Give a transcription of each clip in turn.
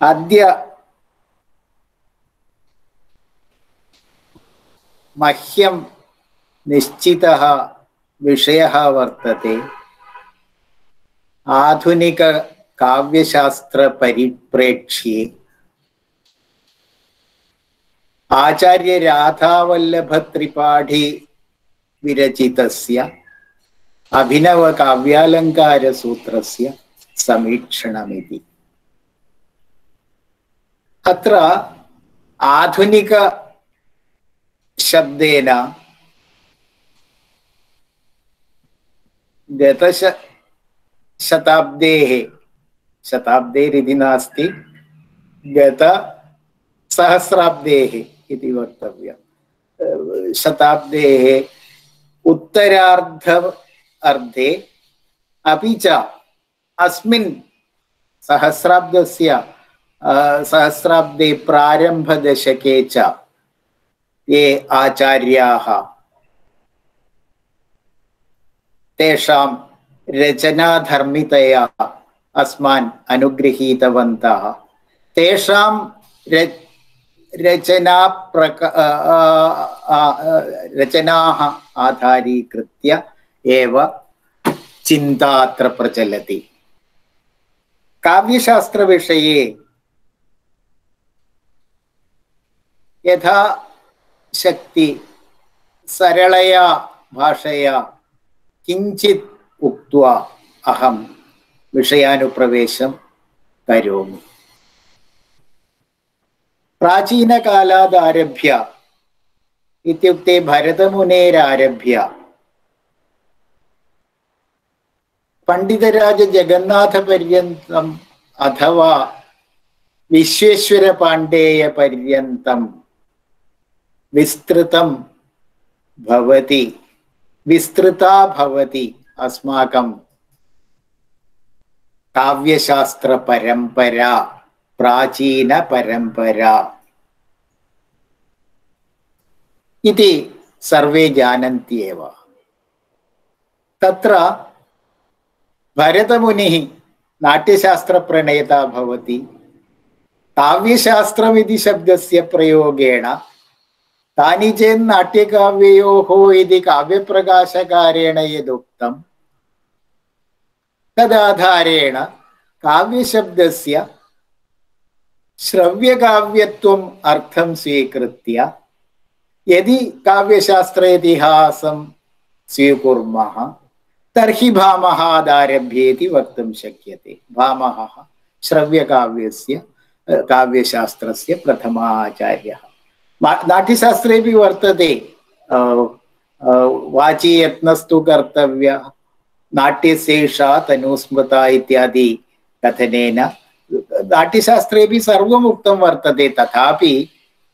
अद्य मह्यं निश्चितः विषयः वर्तते। आधुनिककाव्यशास्त्रपरिप्रेक्ष्ये आचार्यराधावल्लभत्रिपाठी विरचितस्य अभिनवकाव्यालङ्कारसूत्रस्य समीक्षणमिति। अत्र आधुनिकशब्देन गतश शताब्देः, शताब्देरिति नास्ति गतसहस्राब्देः इति वक्तव्यम्। शताब्देः उत्तरार्ध अर्धे अपि च अस्मिन् सहस्राब्दस्य सहस्राब्दे प्रारम्भदशके च ये आचार्याः तेषां रचनाधर्मितया अस्मान् अनुगृहीतवन्तः तेषां रचना प्रक रचनाः आधारीकृत्य एव चिन्ता अत्र प्रचलति काव्यशास्त्रविषये യഥാശക്തി സരളയാ ഭാഷയാ കിഞ്ചിത് ഉക്വ അഹം വിഷയാനുപ്രവേശം കരോമി. പ്രാചീനകാലാദാരഭ്യ ഇത്യുക്തി ഭരതമുനേരാരഭ്യ. പണ്ഡിതരാജ ജഗന്നാഥ പര്യന്തം അഥവാ വിശ്വേശ്വര പാണ്ഡേയ പര്യന്തം विस्तृतं भवति विस्तृता भवति अस्माकं काव्यशास्त्रपरम्परा प्राचीनपरम्परा इति सर्वे जानन्ति एव तत्र भरतमुनिः नाट्यशास्त्रप्रणेता भवति काव्यशास्त्रमिति शब्दस्य प्रयोगेण तानि चेत् नाट्यकाव्ययोः इति काव्यप्रकाशकारेण यदुक्तं तदाधारेण काव्यशब्दस्य श्रव्यकाव्यत्वम् अर्थं स्वीकृत्य यदि काव्यशास्त्र इतिहासं स्वीकुर्मः, तर्हि भामहादारभ्य इति वक्तुं शक्यते। भामहः श्रव्यकाव्यस्य, काव्यशास्त्रस्य प्रथमः आचार्यः नाट्यशास्त्रेपि वर्तते वाची यत्नस्तु कर्तव्यः नाट्यशेषा तनुस्मृता इत्यादि कथनेन नाट्यशास्त्रेपि सर्वम् उक्तं वर्तते तथापि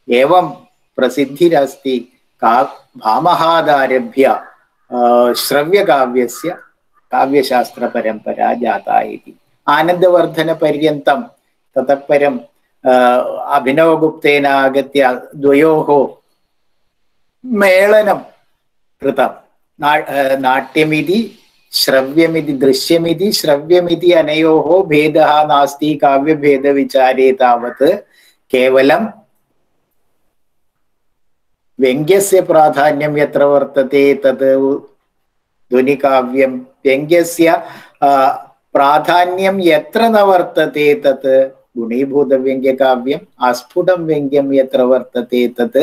एवं प्रसिद्धिरस्ति का भामहादारभ्य श्रव्यकाव्यस्य काव्यशास्त्रपरम्परा जाता इति आनन्दवर्धनपर्यन्तं ततः അഭിനവഗുപ്തേന ആഗത്യ ദ്വയോः മേളനം കൃതം. നാട്യമിതി ശ്രവ്യമിതി ദൃശ്യമിതി ശ്രവ്യമിതി അനയോഹോ ഭേദ നാസ്തി കാവ്യഭേദ വിചാരേ താവത്ത് കേവലം വ്യംഗ്യസ്യ പ്രാധാന്യം എത്ര വർത്തത്തെ തത് ധ്വനികാവ്യം. വ്യംഗ്യസ്യ പ്രാധാന്യം എത്ര ന വർത്തത്തെ തത് गुणीभूतव्यङ्ग्यकाव्यम् अस्फुटं व्यङ्ग्यं यत्र वर्तते तत्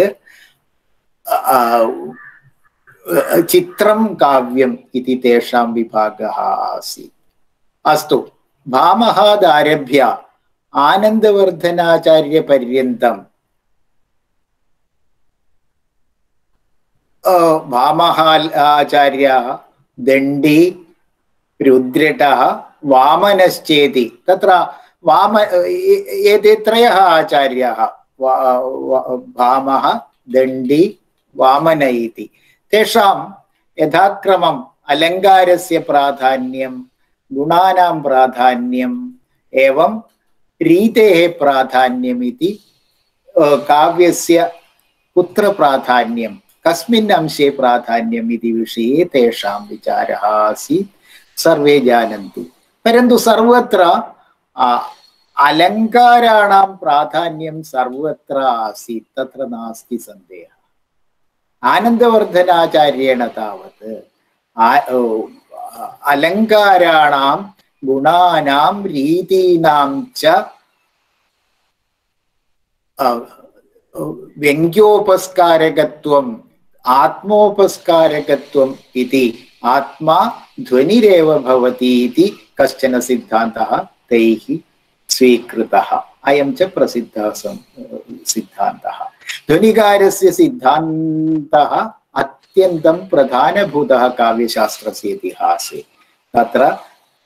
चित्रं काव्यम् इति तेषां विभागः आसीत् अस्तु भामहादारभ्य आनन्दवर्धनाचार्यपर्यन्तं भामः आचार्यः दण्डी रुद्रटः वामनश्चेति तत्र वाम एते त्रयः आचार्याः भामः दण्डी वामन इति तेषां यथाक्रमम् अलङ्कारस्य प्राधान्यं गुणानां प्राधान्यम् एवं रीतेः प्राधान्यम् इति काव्यस्य कुत्र प्राधान्यं कस्मिन् अंशे प्राधान्यम् इति विषये तेषां विचारः आसीत् सर्वे जानन्ति परन्तु सर्वत्र അലങ്കാരാണാം പ്രാധാന്യം സർവത്ര ആസീത്. തത്ര നാസ്തി സന്ദേഹ. ആനന്ദവർദ്ധനാചാര്യേണ താവത്. അലങ്കാരാണാം ഗുണാനാം രീതീനാം ച വ്യംഗ്യോപസ്കാരകത്വം ആത്മോപസ്കാരകത്വം ഇതി ആത്മാ ധ്വനിരേവ ഭവതി ഇതി കശ്ചന സിദ്ധാന്ത. स्वीकृतः। अयं च प्रसिद्धः सं- सिद्धान्तः। ध्वनिकारस्य सिद्धान्तः अत्यन्तं प्रधानभूतः काव्यशास्त्रस्य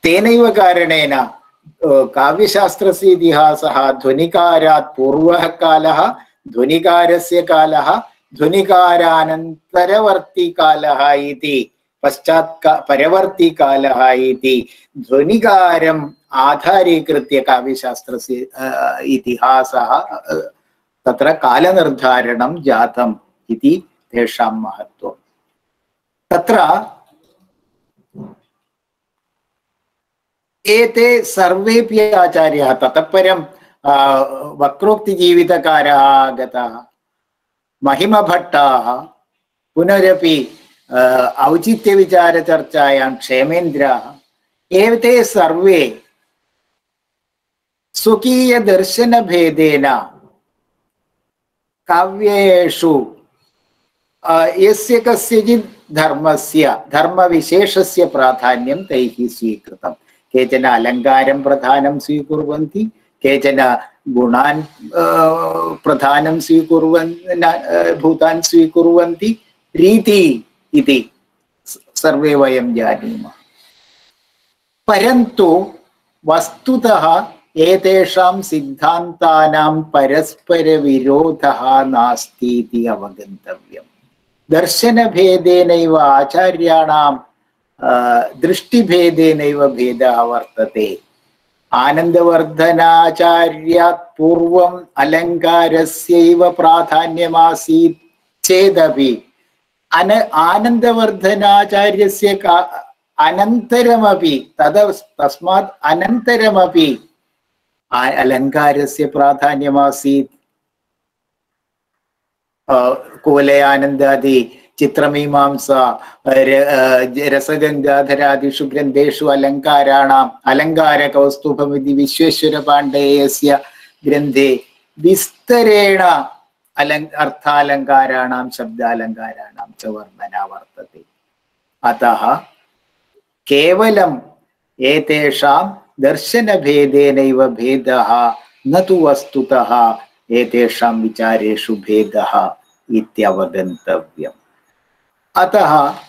तेनैव कारणेन काव्यशास्त्रस्य इतिहासः ध्वनिकारात् पूर्वः कालः, ध्वनिकारस्य कालः ध्वनिकारानन्तरवर्ती कालः पश्चात् परवर्ती कालः इति आधारीकृत्य काव्यशास्त्रस्य इतिहासः तत्र कालनिर्धारणं जातम् इति तेषां महत्त्वम्। तत्र एते सर्वेपि आचार्याः ततः परं वक्रोक्तिजीवितकारः आगतः, महिमभट्टाः पुनरपि औचित्यविचारचर्चायां क्षेमेन्द्राः, एते सर्वे സ്വകീയ ദർശനഭേദേന കാവ്യേഷു യസ്യ കസ്യചിത് ധർമ്മസ്യ ധർമ്മവിശേഷസ്യ പ്രാധാന്യം തൈഹി സ്വീകൃതം. കേചന അലങ്കാരം പ്രധാനം സ്വീകുർവന്തി കേചന ഗുണാൻ പ്രധാനം സ്വീകുർവൻ ഭൂതാൻ സ്വീകുർവന്തി രീതി ഇതി സർവേ വയം ജാനീമ. പരന്തു വസ്തുതഃ ഏതേഷാം സിദ്ധാന്താനാം പരസ്പര വിരോധ നാസ്തീതി അവഗന്തവ്യം. ദർശനഭേദേനൈവ ആചാര്യാണാം ദൃഷ്ടിഭേദേനൈവ ഭേദ വർത്തത്തെ. ആനന്ദവർദ്ധനാചാര്യാത് പൂർവം അലങ്കാരസ്യൈവ പ്രാധാന്യമാസീത്. ചേതപി അന ആനന്ദവർദ്ധനാചാര്യസ്യ അനന്തരമപി തത് തസ്മാത് അനന്തരമപി അലങ്കാരസ്യ പ്രാധാന്യമാസീത് കൂലയാനന്ദാദി ചിത്രമീമാംസ രസഗംഗാധരാദിഷു ഗ്രന്ഥേഷു അലങ്കാരാണാം. അലങ്കാര കൗസ്തുഭമിതി വിശ്വേശ്വര പാണ്ഡേയസ്യ ഗ്രന്ഥേ. വിസ്തരേണ അലങ് അർത്ഥാലങ്കാരാണ ശബ്ദാലങ്കാരാണാം ച വർണന വർത്തത്തെ. അത കേവലം ഏതേഷാം दर्शनभेदेनैव भेदः न तु वस्तुतः एतेषां विचारेषु भेदः इत्यवगन्तव्यम् अतः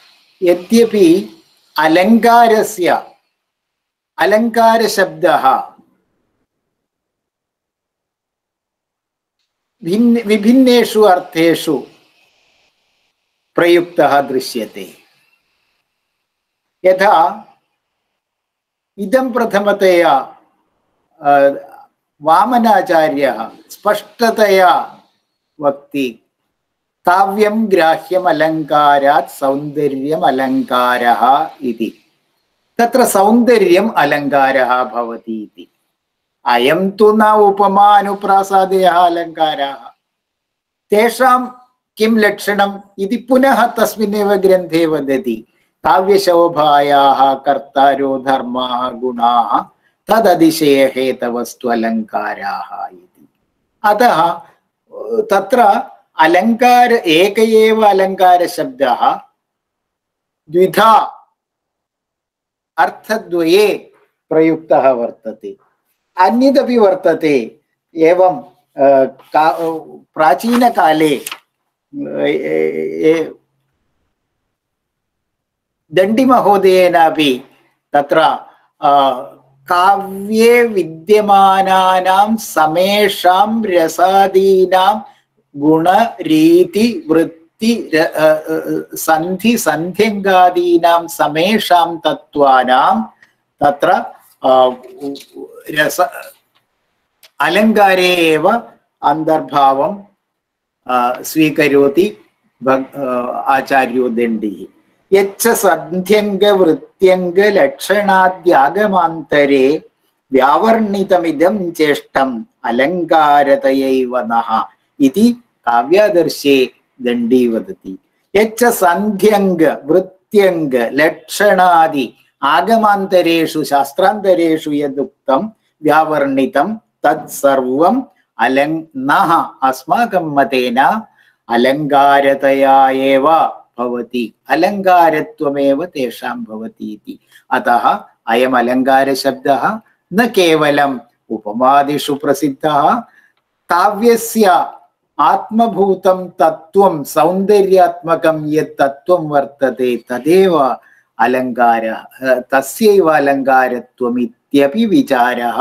यद्यपि अलङ्कारस्य, अलङ्कारशब्दः भिन्न, विभिन्नेषु अर्थेषु प्रयुक्तः दृश्यते। यथा ഇതം പ്രഥമതയാ വാമനാചാര്യ സ്പഷ്ടതയാ വക്തി കാവ്യം ഗ്രാഹ്യം അലങ്കാരാത് സൗന്ദര്യം അലങ്കാര ഇതി. തത്ര സൗന്ദര്യം അലങ്കാര ഭവതി ഇതി. അയം തു ന ഉപമാനുപ്രാസാദയ അലങ്കാര തേഷാം കിം ലക്ഷണം ഇതി പുനഃ തസ്മിന്നേവ ഗ്രന്ഥേ വദതി. काव्यशोभायाः कर्तारो धर्माः गुणाः तदतिशयहेतवस्तु अलङ्काराः इति। अतः, तत्र अलङ्कार, एक एव अलङ्कारशब्दः, द्विधा, अर्थद्वये प्रयुक्तः वर्तते। अन्यदपि वर्तते, एवं प्राचीनकाले ദണ്ഡിമഹോദയേനാപി തത്ര കാവ്യേ വിദ്യമാനാനാം സമേഷാം രസാദീനാം ഗുണരീതി വൃത്തി സന്ധി സന്ധ്യങ്കാദീനാം സമേഷാം തത്വാനാം തത്ര രസ അലങ്കാരേ ഏവ അന്തർഭാവം സ്വീകരോതി ആചാര്യോ ദണ്ഡി. യച്ച സന്ധ്യംഗവൃത്യംഗ ലക്ഷണാദ്യാഗമാന്തരേ വ്യാവർണിതമിതം ചേഷ്ടം അലങ്കാരതയൈവനഹ ഇതി കാവ്യാദർശേ ദണ്ഡി വദതി യച്ച സന്ധ്യംഗ വൃത്യംഗ ലക്ഷണാദി ആഗമാന്തരേഷു ശാസ്ത്രാന്തരേഷു യദുക്തം വ്യാവർണിതം തത് സർവം അലങ് അസ്മാകം മതേന അലങ്കാരതയാ भवति। अलङ्कारत्वमेव तेषां भवति इति अतः अयम् अलङ्कारशब्दः न केवलम् उपमादिषु प्रसिद्धः। काव्यस्य आत्मभूतं तत्त्वं, सौन्दर्यात्मकं यत् तत्त्वं वर्तते, तदेव अलङ्कारः तस्यैव अलङ्कारत्वम् इत्यपि विचारः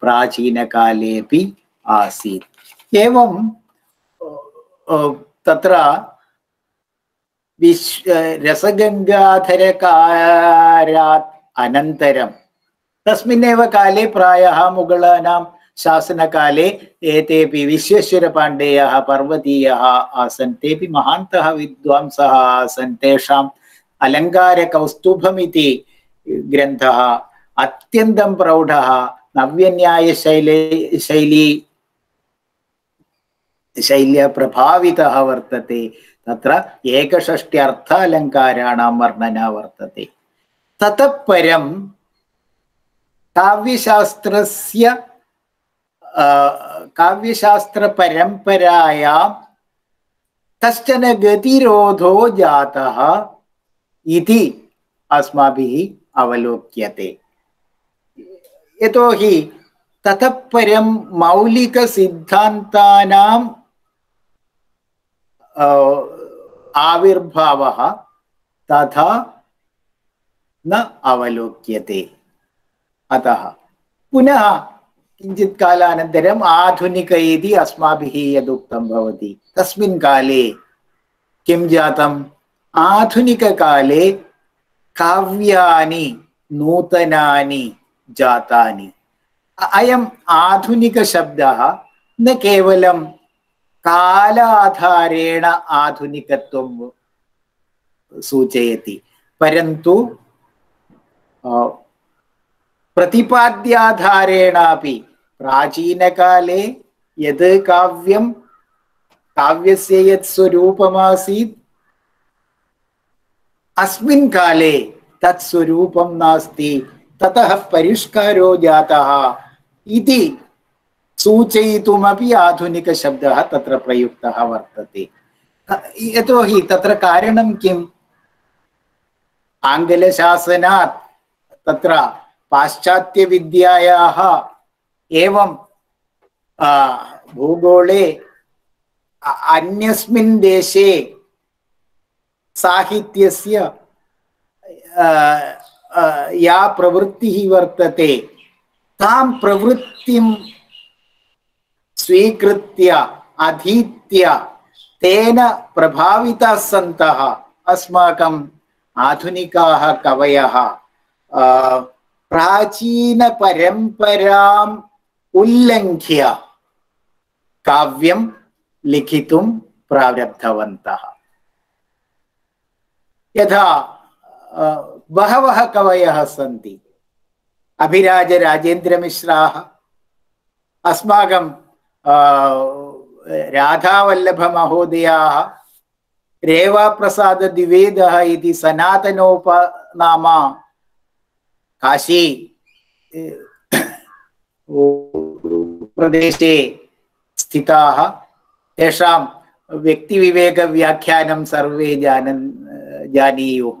प्राचीनकालेपि आसीत्। एवं तत्र विश्व रसगङ्गाधरकारात् अनन्तरं तस्मिन्नेव काले प्रायः मुगलानां शासनकाले एतेपि विश्वेश्वरपाण्डेयः पर्वतीयः आसन् तेपि महान्तः विद्वांसः आसन् तेषाम् अलङ्कारकौस्तुभमिति ग्रन्थः अत्यन्तं प्रौढः नव्यन्यायशैली शैली शैल्या प्रभावितः वर्तते तत्र एकषष्ट्यर्थ अलङ्काराणां वर्णना वर्तते ततः परं काव्यशास्त्रस्य काव्यशास्त्रपरम्परायां कश्चन गतिरोधो जातः इति अस्माभिः अवलोक्यते यतोहि ततः परं मौलिकसिद्धान्तानां आविर्भावः तथा न अवलोक्यते। अतः पुनः किञ्चित् कालानन्तरम् आधुनिक इति अस्माभिः यदुक्तं भवति। तस्मिन् काले किं जातम्? आधुनिककाले अयम् आधुनिकशब्दः न केवलं കാലാധാരേണ ആധുനികത്വം സൂചയത്തി. പരന്തു പ്രതിപാദ്യാധാരേണി പ്രാചീനകാലേ യത് കാവ്യം കാവ്യസ്യ യത് സ്വരൂപമാസീത്. അസ്മിൻ കാലേ തത് സ്വരൂപം നാസ്തി തതഃ പരിഷ്കാരോ ജാതഃ. ഇതി सूचयितुमपि आधुनिकशब्दः तत्र प्रयुक्तः वर्तते। यतोहि तत्र कारणं किम्? आङ्ग्लशासनात् तत्र पाश्चात्यविद्यायाः एवं भूगोले अन्यस्मिन् देशे साहित्यस्य या प्रवृत्तिः वर्तते, तां प्रवृत्तिं स्वीकृत्य, अधीत्य, तेन प्रभाविताः सन्तः। अस्माकम् आधुनिकाः कवयः प्राचीनपरम्पराम् उल्लङ्घ्य काव्यं लिखितुं प्रारब्धवन्तः। यथा बहवः कवयः सन्ति। अभिराजराजेन्द्रमिश्राः अस्माकं राधावल्लभमहोदयाः रेवाप्रसादद्विवेदः इति सनातनोपनामा काशी प्रदेशे स्थिताः तेषां व्यक्तिविवेकव्याख्यानं सर्वे जानन् जानीयुः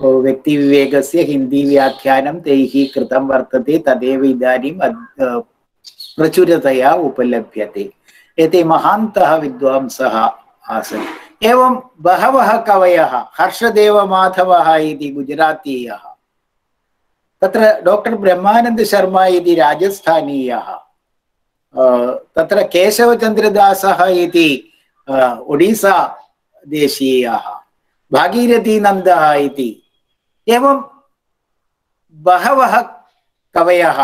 व्यक्तिविवेकस्य हिन्दीव्याख्यानं तैः कृतं वर्तते तदेव इदानीम् प्रचुरतया उपलभ्यते। एते महान्तः विद्वांसः आसन्। एवं बहवः कवयः, हर्षदेवमाधवः इति गुजरातीयः। तत्र डॉक्टर् ब्रह्मानन्दशर्मा इति राजस्थानीयः। तत्र केशवचन्द्रदासः इति ओडिसा देशीयः। भागीरथीनन्दः इति। एवं बहवः कवयः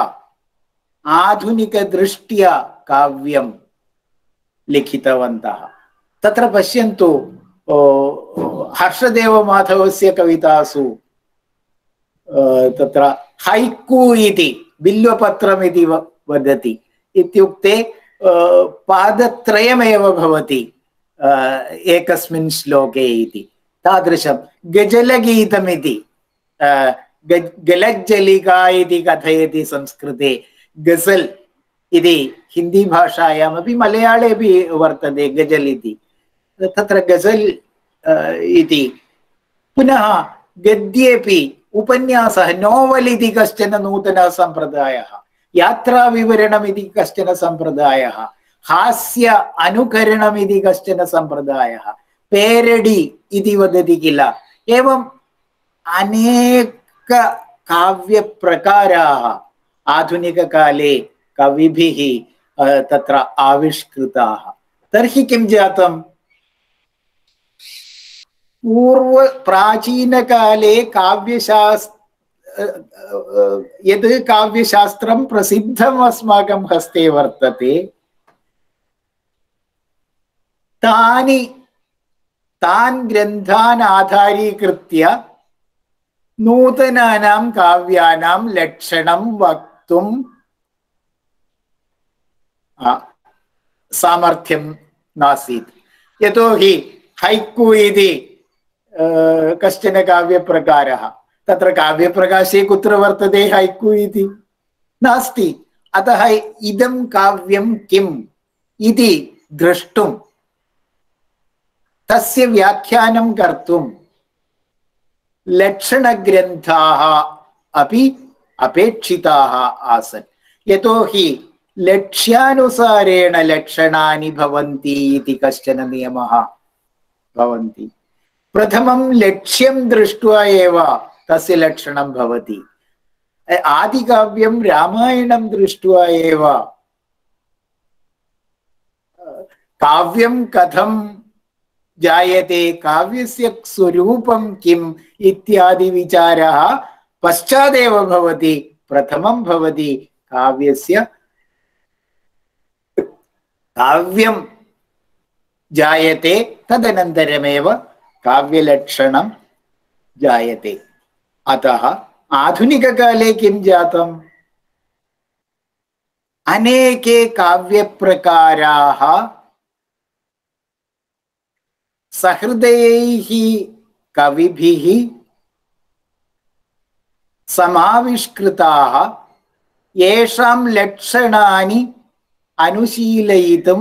आधुनिकदृष्ट्या काव्यं लिखितवन्तः। तत्र पश्यन्तु हर्षदेवमाधवस्य कवितासु तत्र हैकु इति, बिल्वपत्रमिति वदति। इत्युक्ते पादत्रयमेव भवति एकस्मिन् श्लोके इति। तादृशं, गजलगीतमिति गलज्जलिका इति कथयति संस्कृते। गजल् इति हिन्दी भाषायामपि मलयाळे अपि वर्तते गजल् इति तत्र गजल् अ, इति पुनः गद्येपि उपन्यासः नोवल् इति कश्चन नूतनः सम्प्रदायः यात्राविवरणम् इति कश्चन सम्प्रदायः हास्य अनुकरणम् इति कश्चन सम्प्रदायः पेरडि इति वदति किल एवम् अनेक काव्यप्रकाराः आधुनिककाले कविभिः अ, तत्र आविष्कृताः। किं जातम्? पूर्व प्राचीनकाले काव्यशास् अ, अ, यद् काव्यशास्त्रं प्रसिद्धम् अस्माकं हस्ते वर्तते तानि तान् ग्रन्थान् आधारीकृत्य नूतनानां काव्यानां लक्षणं वक्तुं आ, सामर्थ्यं नासीत् यतोहि हैकु इति कश्चन काव्यप्रकारः तत्र काव्यप्रकाशे कुत्र वर्तते हैकु इति नास्ति अतः इदं काव्यं किम् इति द्रष्टुं तस्य व्याख्यानं कर्तुं लक्षणग्रन्थाः अपि अपेक्षिताः आसन्। यतोहि लक्ष्यानुसारेण लक्षणानि भवन्ति इति कश्चन नियमः भवन्ति। प्रथमं लक्ष्यं दृष्ट्वा एव तस्य लक्षणं भवति। आदिकाव्यं रामायणं दृष्ट्वा एव काव्यं कथं जायते, काव्यस्य स्वरूपं किम् इत्यादि विचारः पश्चादेव भवति, प्रथमं भवति काव्यं जायते, तदनन्तरमेव काव्यलक्षणं जायते। अतः आधुनिककाले किं जातम्? अनेके काव्यप्रकाराः सहृदयैः कविभिः സമാവിഷ്കൃതാഹ യേഷാം ലക്ഷണാനി അനുശീലയിതും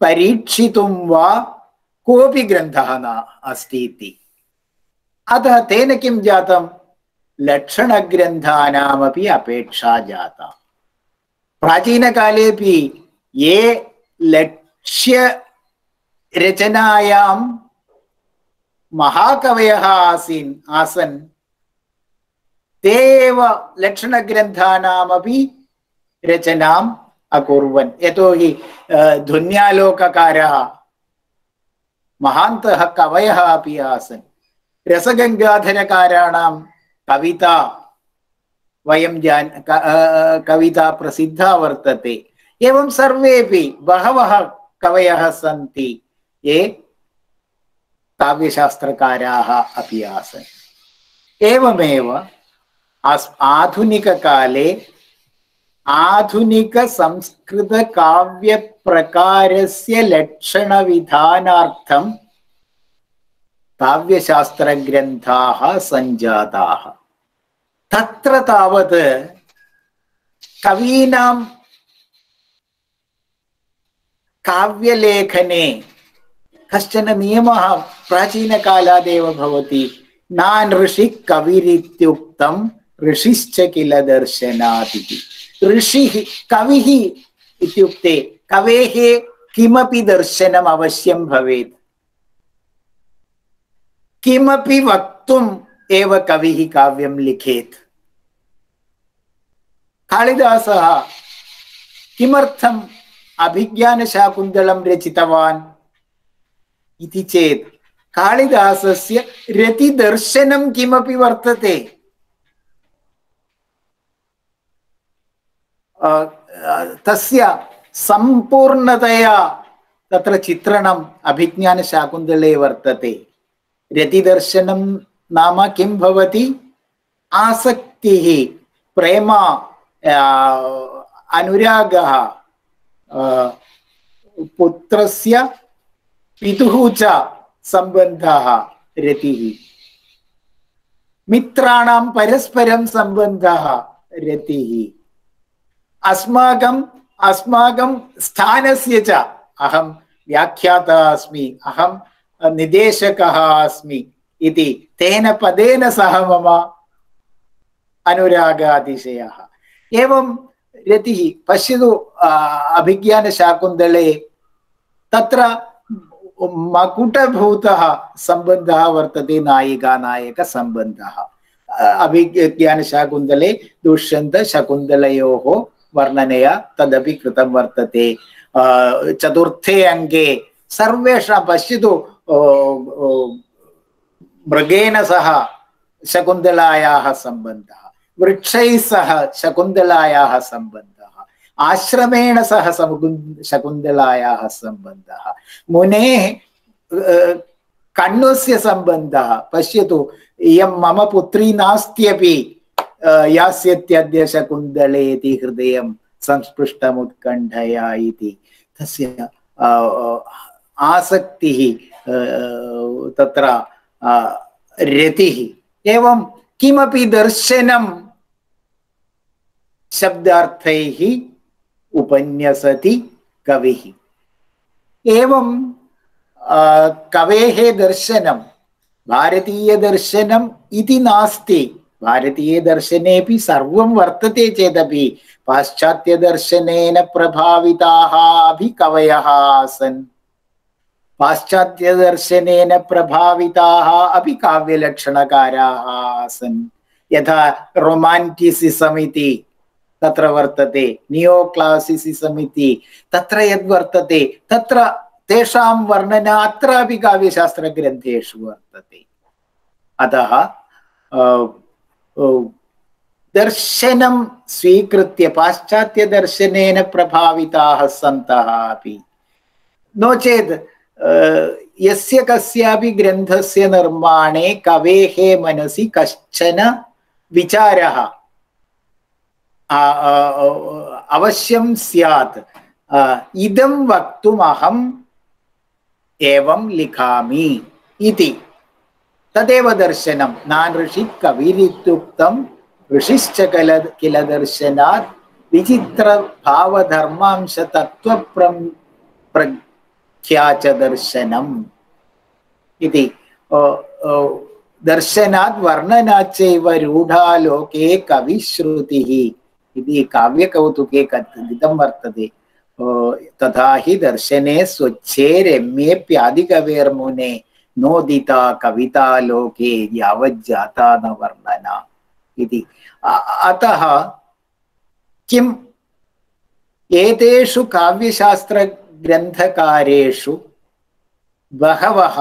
പരീക്ഷിതും വാ കോപി ഗ്രന്ഥ അസ്തി അത തേന കിം ജാതം? ലക്ഷണഗ്രന്ഥാനാമപി അപേക്ഷാ ജാത. പ്രാചീനകാലേപി യേ ലക്ഷ്യരചനായാം മഹാകവയ ആസീൻ ആസൻ आसीन् आसन् ते एव लक्षणग्रन्थानामपि रचनाम् अकुर्वन् यतोहि अ, ध्वन्यालोककारः महान्तः कवयः अपि आसन् रसगङ्गाधरकाराणां कविता वयं जान क- अ, कविता प्रसिद्धा वर्तते एवं सर्वेपि बहवः कवयः सन्ति ये काव्यशास्त्रकाराः अपि आसन् एवमेव अस् आधुनिककाले आधुनिकसंस्कृतकाव्यप्रकारस्य लक्षणविधानार्थं काव्यशास्त्रग्रन्थाः सञ्जाताः। तत्र तावत् कवीनां काव्यलेखने कश्चन नियमः प्राचीनकालादेव भवति। नान् ऋषिः कविरित्युक्तं ऋषिश्च किल दर्शनात् इति ऋषिः कविः इत्युक्ते कवेः किमपि दर्शनम् अवश्यं भवेत् किमपि वक्तुम् एव कविः काव्यं लिखेत् कालिदासः किमर्थम् अभिज्ञानशाकुन्तलं रचितवान् इति चेत् कालिदासस्य रतिदर्शनं किमपि वर्तते तस्य सम्पूर्णतया तत्र चित्रणम् अभिज्ञानशाकुन्तले वर्तते रतिदर्शनं नाम किं आसक्तिः प्रेम अनुरागः पुत्रस्य पितुः च सम्बन्धः रतिः मित्राणां परस्परं सम्बन्धः रतिः अस्माकम्, अस्माकं स्थानस्य च अहं व्याख्याता अस्मि, अहं निदेशकः अस्मि इति तेन पदेन सह मम अनुरागातिशयः। एवं रतिः पश्यतु अभिज्ञानशाकुन्तले तत्र मकुटभूतः सम्बन्धः वर्तते, नायिका, नायकसम्बन्धः। अभिज्ञानशाकुन्तले दुष्यन्तशकुन्तलयोः वर्णनया तदपि कृतं वर्तते चतुर्थे अङ्गे सर्वेषां पश्यतु मृगेण सह शकुन्तलायाः सम्बन्धः वृक्षैः सह शकुन्तलायाः सम्बन्धः आश्रमेण सह शकुन्तलायाः सम्बन्धः मुनेः कण्वस्य सम्बन्धः पश्यतु इयं मम पुत्री नास्त्यपि यास्यत्यद्य शकुन्तलेति हृदयं संस्पृष्टमुत्कण्ठया इति तस्य आसक्तिः तत्र रतिः। एवं किमपि दर्शनं शब्दार्थैः उपन्यसति कविः। एवं कवेः दर्शनं, भारतीयदर्शनम् इति नास्ति। भारतीयदर्शनेपि सर्वं वर्तते चेदपि पाश्चात्यदर्शनेन प्रभाविताः अपि कवयः आसन्। पाश्चात्यदर्शनेन प्रभाविताः अपि काव्यलक्षणकाराः आसन्। यथा रोमान्टिसिसम् इति तत्र वर्तते नियो क्लासिसिसम् इति तत्र यद्वर्तते, तत्र तेषां वर्णना अत्रापि काव्यशास्त्रग्रन्थेषु वर्तते। अतः दर्शनं स्वीकृत्य पाश्चात्यदर्शनेन प्रभाविताः सन्तः अपि नो चेत् यस्य कस्यापि ग्रन्थस्य निर्माणे कवेः मनसि कश्चन विचारः अवश्यं स्यात् इदं एवं लिखामि इति तदेव दर्शनं नानृषित् कविरित्युक्तं ऋषिश्च किल किल दर्शनात् विचित्रभावधर्मांशतत्त्वप्रं प्र ख्याच दर्शनम्। इति दर्शनात् वर्णनाच्चैव रूढा लोके कविश्रुतिः। इति काव्यकौतुके कथितं वर्तते। तथा हि दर्शने स्वच्छे रम्येऽप्यादिकवेर्मुने नोदिता कविता लोके यावज्जाता न वर्णना इति। अतः किम्? एतेषु काव्यशास्त्र ग्रन्थकारेषु बहवः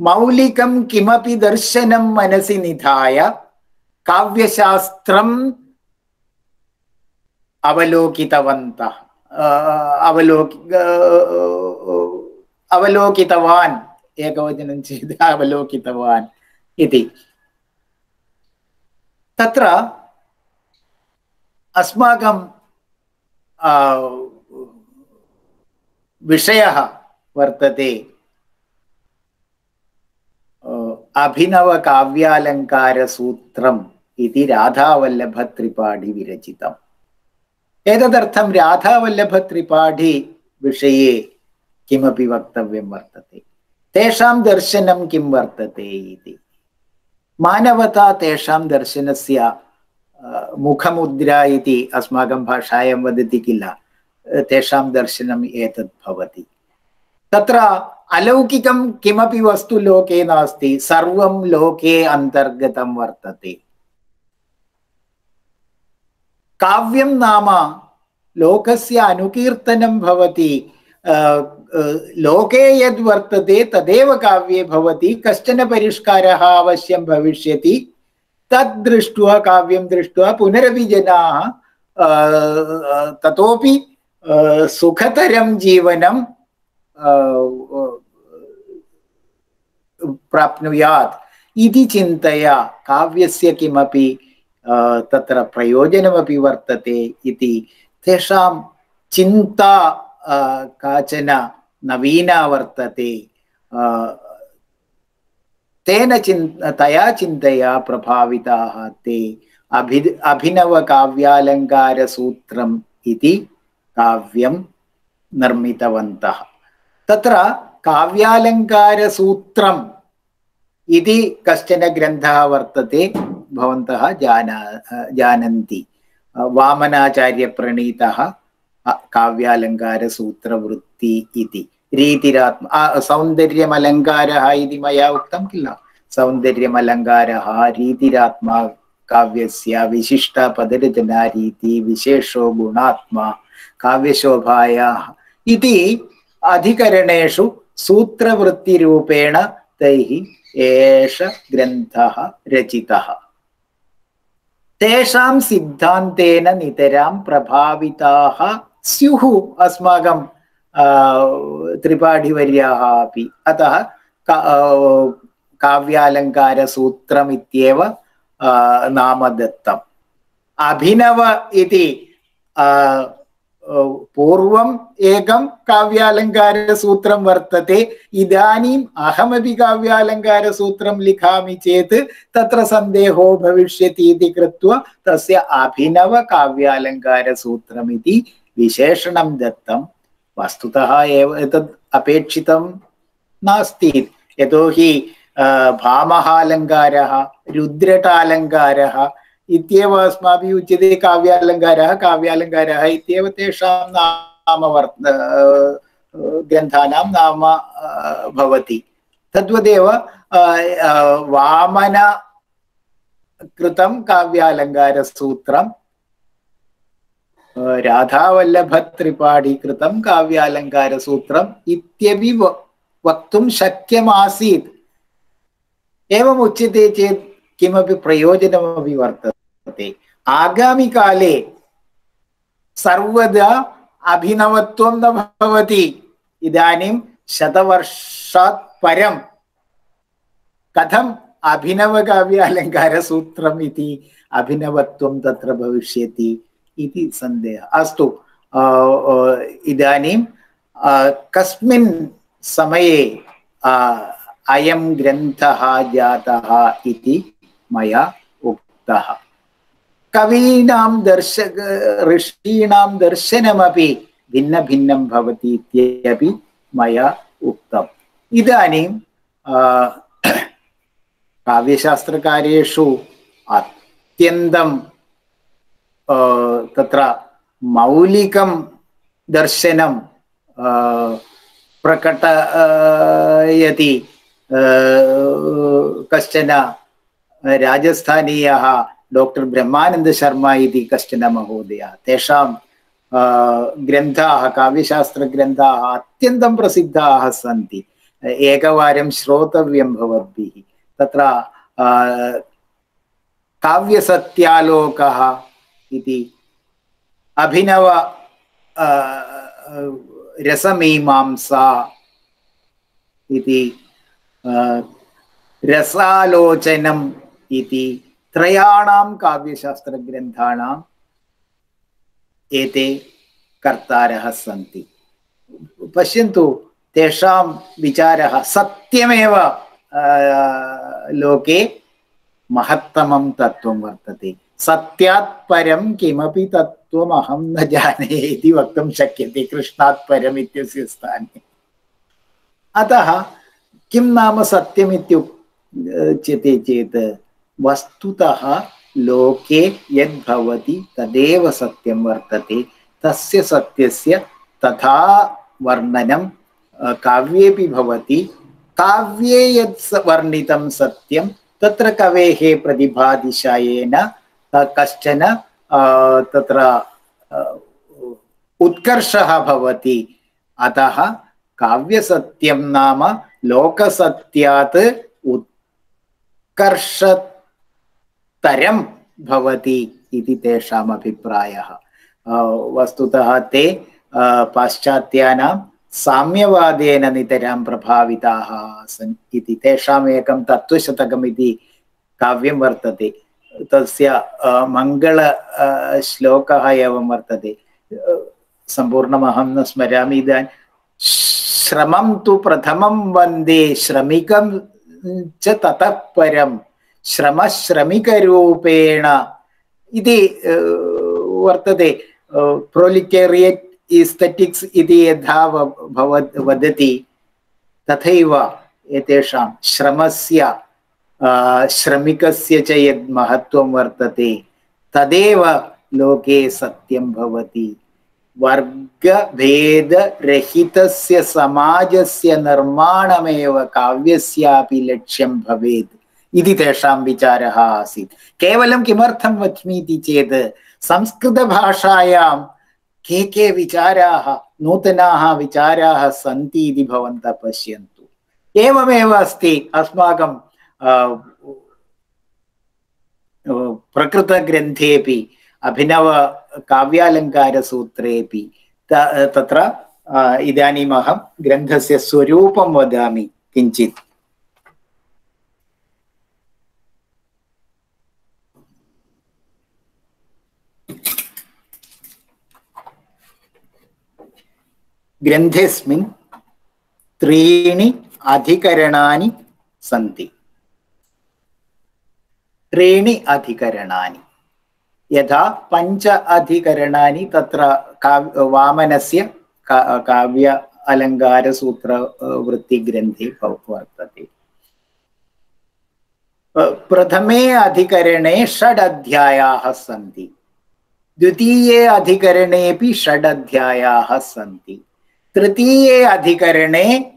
मौलिकं किमपि दर्शनं मनसि निधाय काव्यशास्त्रम् अवलोकितवन्तः। अवलोकि अवलोकितवान्। एकवचनं चेत् अवलोकितवान् इति। तत्र अस्माकं विषयः वर्तते। अभिनवकाव्यालङ्कारसूत्रम् इति राधावल्लभत्रिपाठी विरचितम्। एतदर्थं राधावल्लभत्रिपाठी विषये किमपि वक्तव्यं वर्तते। तेषां दर्शनं किं वर्तते इति मानवता तेषां दर्शनस्य मुखमुद्रा इति अस्माकं भाषायां वदति किल तेषां दर्शनम् एतत् भवति तत्र अलौकिकं किमपि वस्तु लोके नास्ति सर्वं लोके अन्तर्गतं वर्तते काव्यं नाम लोकस्य अनुकीर्तनं भवति लोके यद् वर्तते तदेव काव्ये भवति कश्चन परिष्कारः अवश्यं भविष्यति तद् दृष्ट्वा काव्यं दृष्ट्वा पुनरपि जनाः ततोपि सुखतरं जीवनं प्राप्नुयात् इति चिन्तया काव्यस्य किमपि तत्र प्रयोजनमपि वर्तते इति तेषां चिन्ता काचन नवीना वर्तते तेन चिन् तया चिन्तया प्रभाविताः ते अभि अभिनवकाव्यालङ्कारसूत्रम् इति काव्यं निर्मितवन्तः तत्र काव्यालङ्कारसूत्रम् इति कश्चन ग्रन्थः वर्तते भवन्तः जाना जानन्ति वामनाचार्यप्रणीतः കാവ്യാലങ്കാര സൂത്രവൃത്തി ഇതി. രീതിരാത്മ സൗന്ദര്യമലങ്കാര ഇതി മയാ ഉക്തം കില്ല സൗന്ദര്യമലങ്കാര രീതിരാത്മാ കാവ്യസ്യ വിശിഷ്ട പദരചന രീതി വിശേഷോ ഗുണാത്മാ കാവ്യശോഭായ. ഇതി അധികരണേഷു സൂത്രവൃത്തിരൂപേണ തൈഹി ഏഷ ഗ്രന്ഥ രചിത. തേഷാം സിദ്ധാന്തേന നിതരാം പ്രഭാവിതാഹ स्युः अस्माकं त्रिपाठिवर्याः अपि अतः काव्यालङ्कारसूत्रमित्येव नाम दत्तम् अभिनव इति पूर्वम् एकं काव्यालङ्कारसूत्रं वर्तते इदानीम् अहमपि काव्यालङ्कारसूत्रं लिखामि चेत् तत्र सन्देहो भविष्यति इति कृत्वा तस्य अभिनवकाव्यालङ्कारसूत्रमिति विशेषणं दत्तं वस्तुतः एव एतत् अपेक्षितं नास्ति यतोहि भामहालङ्कारः रुद्रटालङ्कारः इत्येव अस्माभिः उच्यते काव्यालङ्कारः काव्यालङ्कारः इत्येव तेषां नाम वर् ग्रन्थानां नाम भवति तद्वदेव वामन कृतं काव्यालङ्कारसूत्रं राधावल्लभत्रिपाठिकृतं काव्यालङ्कारसूत्रम् इत्यपि वक्तुं शक्यमासीत् एवम् उच्यते चेत् किमपि प्रयोजनमपि वर्तते आगामिकाले सर्वदा अभिनवत्वं न भवति इदानीं शतवर्षात् परं कथम् अभिनवकाव्यालङ्कारसूत्रम् इति अभिनवत्वं तत्र भविष्यति इति सन्देहः अस्तु इदानीं कस्मिन् समये अयं ग्रन्थः जातः इति मया उक्तः कवीनां दर्शक ऋषीणां दर्शनमपि भिन्नभिन्नं भवति इत्यपि मया उक्तम् इदानीं काव्यशास्त्रकार्येषु अत्यन्तं तत्र मौलिकं दर्शनं प्रकटयति कश्चन राजस्थानीयः डॉक्टर् ब्रह्मानन्दशर्मा इति कश्चन महोदयः तेषां ग्रन्थाः काव्यशास्त्रग्रन्थाः अत्यन्तं प्रसिद्धाः सन्ति एकवारं श्रोतव्यं भवद्भिः तत्र काव्यसत्यालोकः इति अभिनव रसमीमांसा इति रसालोचनम् इति त्रयाणां काव्यशास्त्रग्रन्थानाम् एते कर्तारः सन्ति। पश्यन्तु तेषां विचारः सत्यमेव लोके महत्तमं तत्त्वं वर्तते। सत्यात् परं किमपि तत्त्वम् न जाने वक्तुं शक्यते, कृष्णात् परम् इत्यस्य स्थाने। अतः किं नाम सत्यम् इत्युच्यते चेत्, वस्तुतः लोके यद्भवति तदेव सत्यं वर्तते, तस्य सत्यस्य तथा वर्णनं काव्येपि भवति। काव्ये यत् वर्णितं सत्यं, तत्र कवेः प्रतिभादिशायेन कश्चन तत्र उत्कर्षः भवति। अतः काव्यसत्यं नाम लोकसत्यात् उत्कर्षतरं भवति इति तेषाम् अभिप्रायः। वस्तुतः ते पाश्चात्यानां साम्यवादेन नितरां प्रभाविताः आसन् इति तेषाम् एकं तत्त्वशतकम् इति काव्यं वर्तते। तस्य मङ्गल श्लोकः एवं वर्तते सम्पूर्णमहं न स्मरामि इदानीं श्रमं तु प्रथमं वन्दे श्रमिकं च ततः परं श्रमश्रमिकरूपेण इति वर्तते प्रोलिटेरियट् इस्थेटिक्स् इति यथा भव वदति तथैव एतेषां श्रमस्य श्रमिकस्य च यद् महत्त्वं वर्तते तदेव लोके सत्यं भवति वर्गभेदरहितस्य समाजस्य निर्माणमेव काव्यस्यापि लक्ष्यं भवेत् इति तेषां विचारः आसीत् केवलं किमर्थं वच्मि इति चेत् संस्कृतभाषायां के के विचाराः नूतनाः विचाराः सन्ति इति भवन्तः पश्यन्तु एवमेव अस्ति अस्माकं प्रकृतग्रन्थेपि अभिनवकाव्यालङ्कारसूत्रेपि तत्र इदानीम् अहं ग्रन्थस्य स्वरूपं वदामि किञ्चित् ग्रन्थेऽस्मिन् त्रीणि अधिकरणानि सन्ति त्रीणि अधिकरणानि। यथा पञ्च अधिकरणानि तत्र काव्य वामनस्य का, काव्य अलङ्कारसूत्रवृत्तिग्रन्थे वर्तते। प्रथमे अधिकरणे षड् अध्यायाः सन्ति। द्वितीये अधिकरणेपि षड् अध्यायाः सन्ति। तृतीये अधिकरणे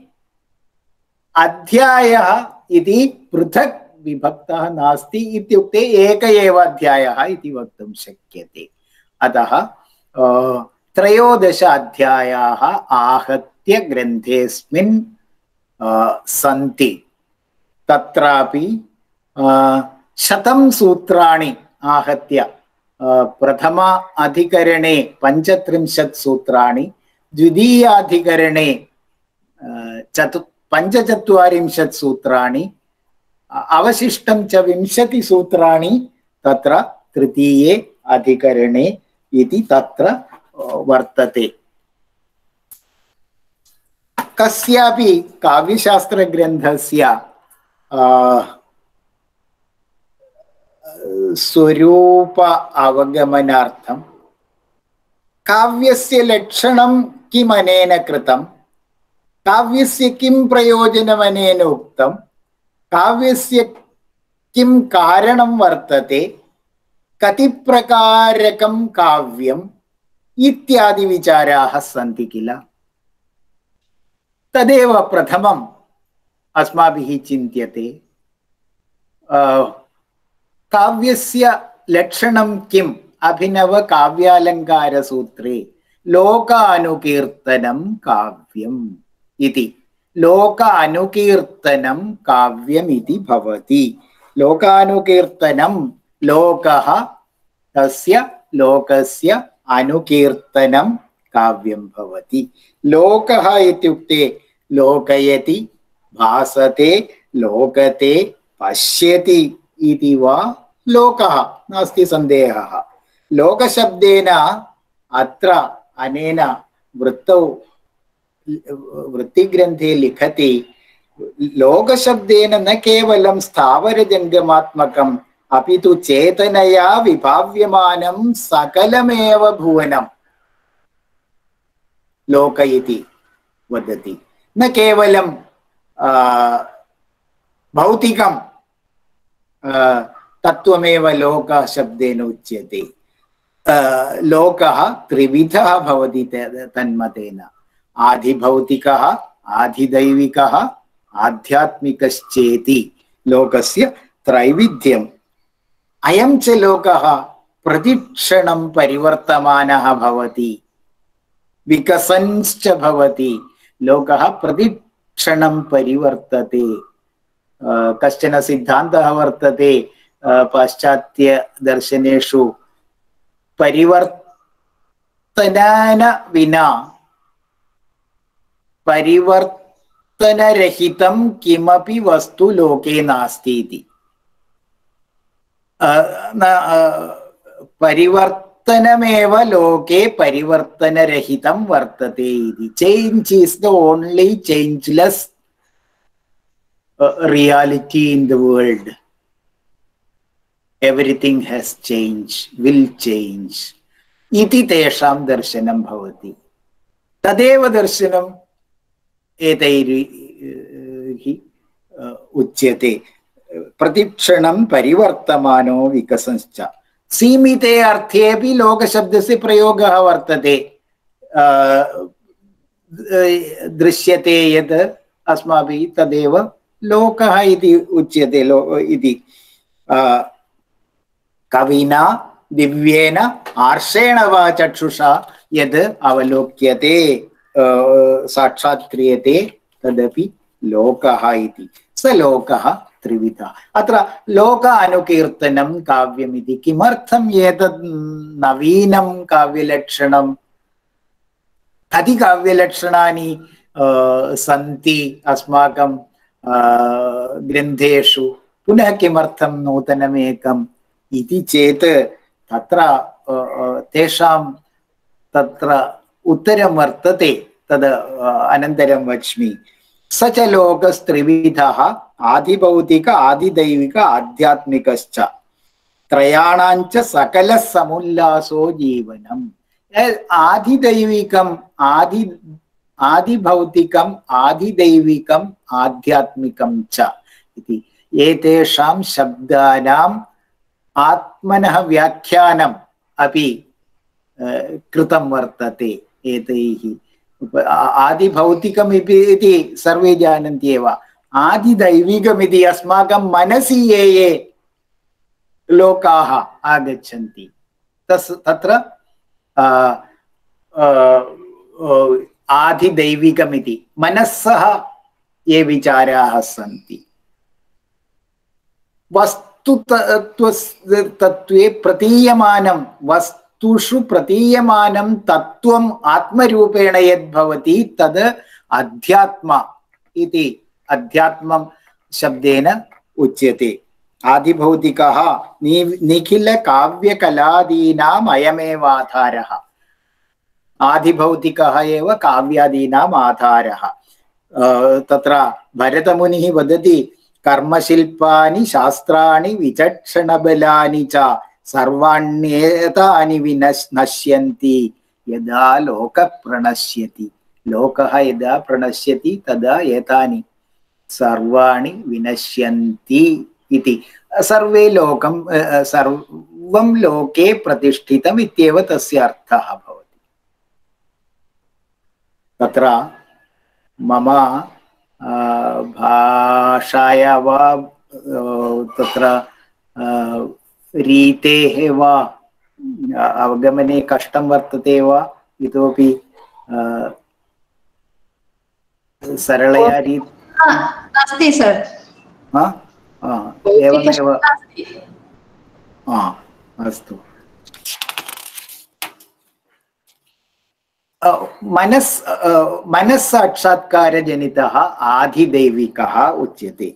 अध्यायः इति पृथक् विभक्तः नास्ति इत्युक्ते एक अध्यायः वक्तुं शक्यते। अतः त्रयोदश अध्यायाः आहत्य ग्रन्थेऽस्मिन् सन्ति। तत्रापि शतं सूत्राणि आहत्य प्रथम अधिकरणे पञ्चत्रिंशत् सूत्राणि, द्वितीयाधिकरणे चतु, पञ्चचत्वारिंशत् सूत्राणि अवशिष्टं च विंशतिसूत्राणि तत्र तृतीये अधिकरणे इति तत्र वर्तते। कस्यापि काव्यशास्त्रग्रन्थस्य स्वरूप अवगमनार्थं, काव्यस्य लक्षणं किम् अनेन कृतं, काव्यस्य किं प्रयोजनमनेन उक्तं काव्यस्य किं कारणं वर्तते कतिप्रकारकं काव्यम् इत्यादि विचाराः सन्ति किल तदेव प्रथमम् अस्माभिः चिन्त्यते काव्यस्य लक्षणं किम् अभिनवकाव्यालङ्कारसूत्रे लोकानुकीर्तनं काव्यम् इति ലോക അനുകീർത്തനം കാവ്യം ഇതി ഭവതി. ലോകാനുകീർത്തനം ലോക തസ്യ ലോകസ്യ അനുകീർത്തനം കാവ്യം ഭവതി. ലോക ഇത്യുക്തേ ലോകയതി ഭാസത്തെ ലോകത്തെ പശ്യതി ഇതി വാ ലോക. നാസ്തി സന്ദേഹ. ലോകശബ്ദേന അത്ര അനേന വൃത്തൗ വൃത്തിഗ്രന്ഥി ലിഖതി ലോകശബ്ദേന ന കേവലം സ്ഥാവരജംഗമാത്മകം അപ്പി തു ചേതനയാ വിഭാവ്യമാനം സകലമേവ ഭുവനം. ലോക ഇതി വദതി. ന കേവലം ഭൗതികം തത്വമേവ ലോക ശബ്ദേന ഉച്യത്തെ. ലോക ത്രിവിധ ഭവതി തന്മതേന. आधिभौतिकः, आधिदैविकः, आध्यात्मिकश्चेति लोकस्य त्रैविध्यम्। अयं च लोकः प्रतिक्षणं परिवर्तमानः भवति, विकसंश्च भवति। लोकः प्रतिक्षणं परिवर्तते। कश्चन सिद्धान्तः वर्तते विना പരിവർത്തനരഹിതം കിമപി വസ്തു ലോകേ നാസ്തി പരിവർത്തനമേവ ലോകേ പരിവർത്തനരഹിതം വർത്തത്തെ ഇതി. Change is the only changeless reality in the world everything has change will change ഇതി തേഷാം ദർശനം ഭവതി. തദേവ ദർശനം दर्शनम् एतैः उच्यते। प्रतिक्षणं परिवर्तमानो विकसंश्च। सीमिते अर्थेऽपि लोकशब्दस्य प्रयोगः वर्तते। दृश्यते यत् अस्माभिः तदेव लोकः इति उच्यते लो, इति। कविना दिव्येन आर्षेण वा चक्षुषा यद् अवलोक्यते। साक्षात् क्रियते तदपि लोकः इति। स लोकः त्रिविधः। अत्र लोक अनुकीर्तनं काव्यमिति किमर्थम् एतत् नवीनं काव्यलक्षणं? कति काव्यलक्षणानि सन्ति अस्माकं ग्रन्थेषु? पुनः किमर्थं नूतनमेकम् इति चेत् तत्र तेषां तत्र उत्तरं वर्तते। तद् अनन्तरं वच्मि। स च लोकस्त्रिविधः, आदिभौतिक, आदिदैविक, आध्यात्मिकश्च। सकलः समुल्लासो जीवनम्। आदिदैविकम्, आदि, आदिभौतिकम्, आदिदैविकम् आध्यात्मिकं च इति। एतेषां शब्दानाम् आत्मनः व्याख्यानम् अपि कृतं वर्तते आदिभौतिकम् इति सर्वे जानन्ति एव। आदिदैविकमिति अस्माकं मनसि ये ये लोकाः आगच्छन्ति। तस् तत्र आधिदैविकमिति मनस्सः ये विचाराः सन्ति। वस्तुतत्त्वे प्रतीयमानं वस्तुषु प्रतीयमानं तत्त्वम् आत्मरूपेण यद्भवति तद् अध्यात्म इति अध्यात्मं शब्देन उच्यते। आदिभौतिकः नि निखिलकाव्यकलादीनाम् आधारः आदिभौतिकः एव काव्यादीनाम् आधारः तत्र भरतमुनिः वदति, कर्मशिल्पानि, शास्त्राणि, विचक्षणबलानि च सर्वाण्येतानि विनश्, नश्यन्ति. यदा लोकः प्रणश्यति, लोकः यदा प्रणश्यति, तदा एतानि सर्वाणि सर्वे लोकं सर्वं लोके प्रतिष्ठितम् इत्येव तस्य मम भाषाया वा तत्र रीतेः वा अवगमने कष्टं वर्तते वा इतोपि सरलया रीत् अस्ति सर्। एवमेव अस्तु। मनस् मनस्साक्षात्कारजनितः आधिदैविकः उच्यते।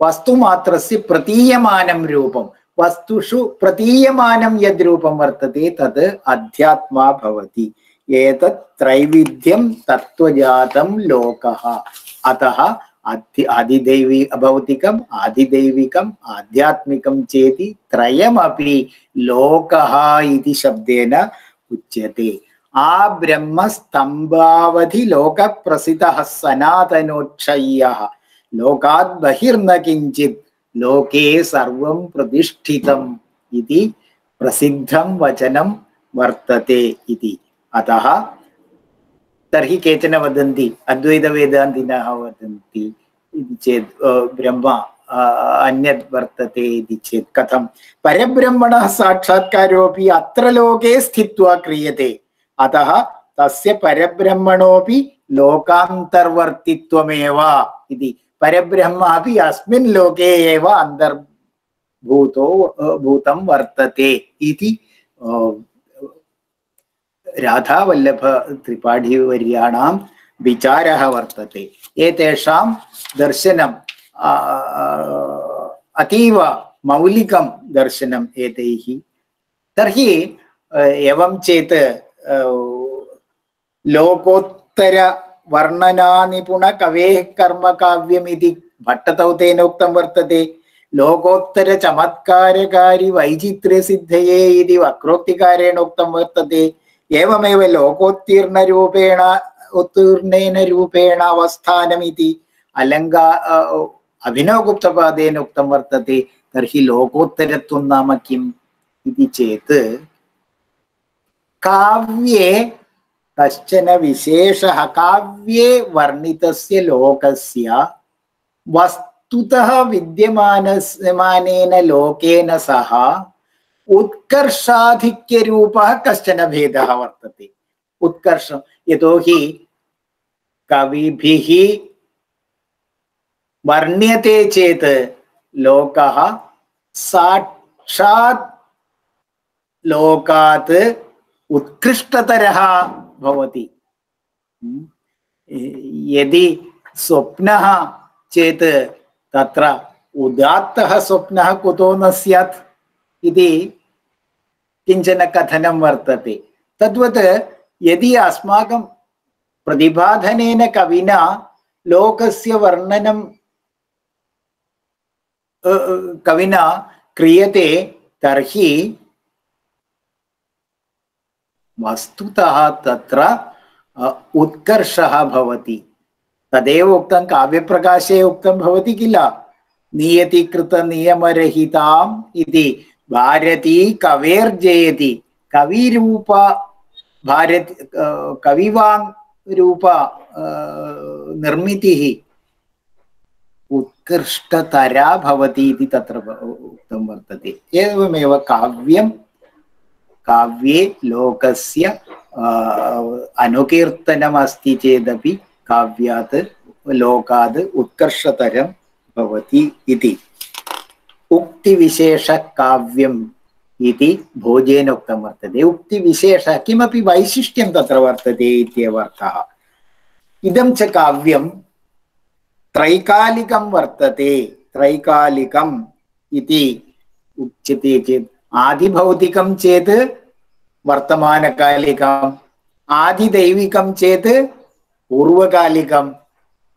वस्तुमात्रस्य प्रतीयमानं रूपं വസ്തുഷു പ്രതീയമാനം യദ്രൂപം വർത്തത്തെ തത് അധ്യാത്മാ ഭവതി. ഏതത് ത്രൈവിധ്യം തത്വജാതം ലോക. അത അതിദൈവി ഭൗതികം ആദിദൈവികം ആധ്യാത്മികം ചേതി ത്രയമപി ലോക ഇതി ശബ്ദേന ഉച്യത്തെ ആ ബ്രഹ്മസ്തംഭാവധി ലോകപ്രസിദ്ധ സനാതനോക്ഷയ്യ. ലോകാത് ബഹിർന കിഞ്ചിത് बहिर्न किञ्चित् लोके सर्वं प्रतिष्ठितम् इति प्रसिद्धं वचनं वर्तते इति अतः तर्हि केचन वदन्ति अद्वैतवेदान्तिनः वदन्ति इति चेत् ब्रह्म अन्यद् वर्तते इति चेत् कथं परब्रह्मणः साक्षात्कारोऽपि अत्र लोके स्थित्वा क्रियते अतः तस्य परब्रह्मणोऽपि लोकान्तर्वर्तित्वमेव इति परब्रह्म अपि अस्मिन् लोके एव अन्तर्भूतो भूतं वर्तते इति राधावल्लभत्रिपाठिवर्याणां विचारः वर्तते। एतेषां दर्शनम् अतीव मौलिकं दर्शनम् एतैः। तर्हि एवं चेत् अ, വർണനാനിപുണ കവേ കവേഃ കർമ്മകാവ്യമിതി ഭട്ടതൗതേനോക്തം വർത്തതെ. ലോകോത്തര ചമത്കാരകാരി വൈചിത്ര്യ സിദ്ധയേ ഇതി വക്രോക്തികാരേണോക്തം വർത്തതെ. ഏവമേവ ലോകോത്തീർണ രൂപേണ ഉത്തീർണേന രൂപേണ അവസ്ഥാനമിതി. അലങ്കാ അഭിനവഗുപ്തപാദേനോക്തം വർത്തതെ. തർഹി ലോകോത്തരത്വം നാമ ഇതി ചേത്ത്. കാവ്യേ कश्चन विशेषः काव्ये वर्णितस्य लोकस्य वस्तुतः विद्यमानस्यमानेन लोकेन सह उत्कर्षाधिक्यरूपः कश्चन भेदः वर्तते। उत्कर्षं, यतोहि कविभिः वर्ण्यते चेत् लोकः साक्षात् लोकात् उत्कृष्टतरः भवति। यदि स्वप्नः चेत् तत्र उदात्तः स्वप्नः कुतो न स्यात् इति किंचन कथनं वर्तते तद्वत् यदि अस्माकं प्रतिपादनेन कविना लोकस्य वर्णनं कविना क्रियते तर्हि वस्तुतः तत्र अ, उत्कर्षः भवति तदेव उक्तं काव्यप्रकाशे उक्तं भवति किल नियतिकृतनियमरहिताम् इति भारती कवेर्जयति कविरूप भारत अ, कविवाङ् रूप अ, निर्मितिः उत्कृष्टतरा भवति इति तत्र व- उक्तं वर्तते एवमेव काव्यं काव्ये लोकस्य अ, अनुकीर्तनमस्ति चेदपि काव्यात् लोकात् उत्कर्षतरं भवति इति उक्तिविशेषकाव्यम् इति भोजेन उक्तं वर्तते उक्तिविशेष किमपि वैशिष्ट्यं तत्र वर्तते इत्येव अर्थः इदं च काव्यं त्रैकालिकं वर्तते आदिभौतिकं चेत् वर्तमानकालिकम् आदिदैविकं चेत् पूर्वकालिकम्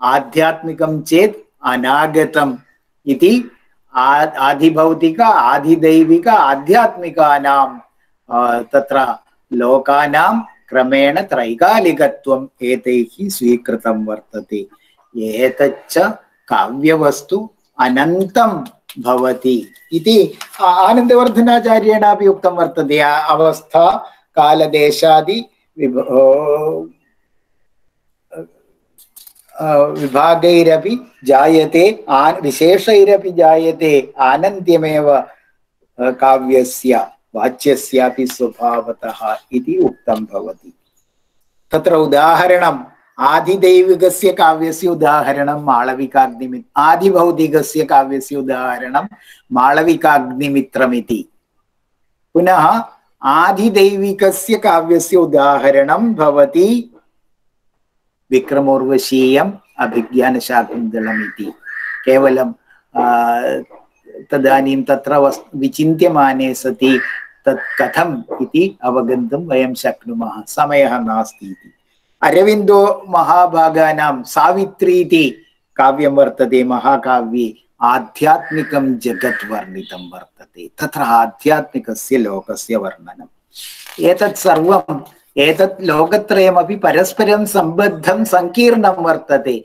आध्यात्मिकं चेत् अनागतम् इति आदिभौतिक आदिदैविक आध्यात्मिकानां तत्र लोकानां क्रमेण त्रैकालिकत्वम् एतैः स्वीकृतं वर्तते एतच्च काव्यवस्तु अनन्तं भवति इति आनन्दवर्धनाचार्येणापि उक्तं वर्तते। अवस्था, कालदेशादि विभ विभागैरपि जायते आ विशेषैरपि जायते आनन्द्यमेव काव्यस्य, वाच्यस्यापि स्वभावतः इति उक्तं भवति। तत्र उदाहरणम्। आदिदैविकस्य काव्यस्य उदाहरणं माळविकाग्निमि आदिभौतिकस्य काव्यस्य उदाहरणं माळविकाग्निमित्रमिति पुनः आदिदैविकस्य काव्यस्य उदाहरणं अभिज्ञानशाकुन्तलम् इति केवलं आ, तदानीं तत्र वस् विचिन्त्यमाने सति तत् कथम् इति अवगन्तुं वयं शक्नुमः समयः नास्ति इति अरविन्दो महाभागानां सावित्री इति काव्यं वर्तते महाकाव्ये आध्यात्मिकं जगत् वर्णितं वर्तते तत्र आध्यात्मिकस्य लोकस्य वर्णनम् एतत् सर्वम् एतत् लोकत्रयमपि परस्परं सम्बद्धं सङ्कीर्णं वर्तते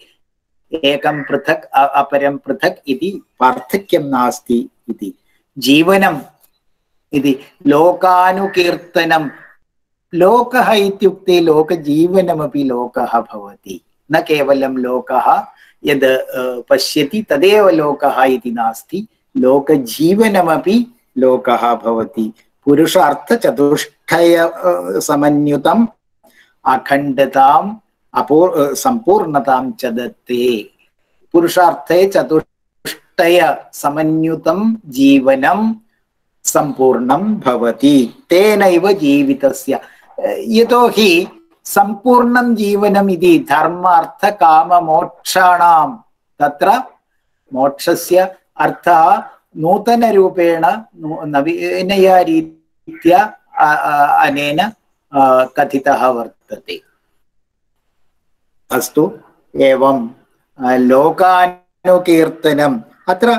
एकं पृथक् अपरं पृथक् इति पार्थक्यं नास्ति इति जीवनम् लोकः इत्युक्ते लोकजीवनमपि लोकः भवति न केवलं लोकः यद् अ, पश्यति तदेव लोकः इति नास्ति लोकजीवनमपि लोकः भवति पुरुषार्थचतुष्टय अ, समन्युतम् अखण्डताम् अपो अ, सम्पूर्णतां च दत्ते पुरुषार्थे चतुष्टय समन्युतं जीवनं सम्पूर्णं भवति तेनैव जीवितस्य अ, यतोहि सम्पूर्णं जीवनम् इति धर्मार्थकाममोक्षाणां तत्र मोक्षस्य अर्थः नूतनरूपेण नु- नवीनया रीत्या अ- अ- अनेन अ, कथितः वर्तते अस्तु एवं अ, लोकानुकीर्तनम् अत्र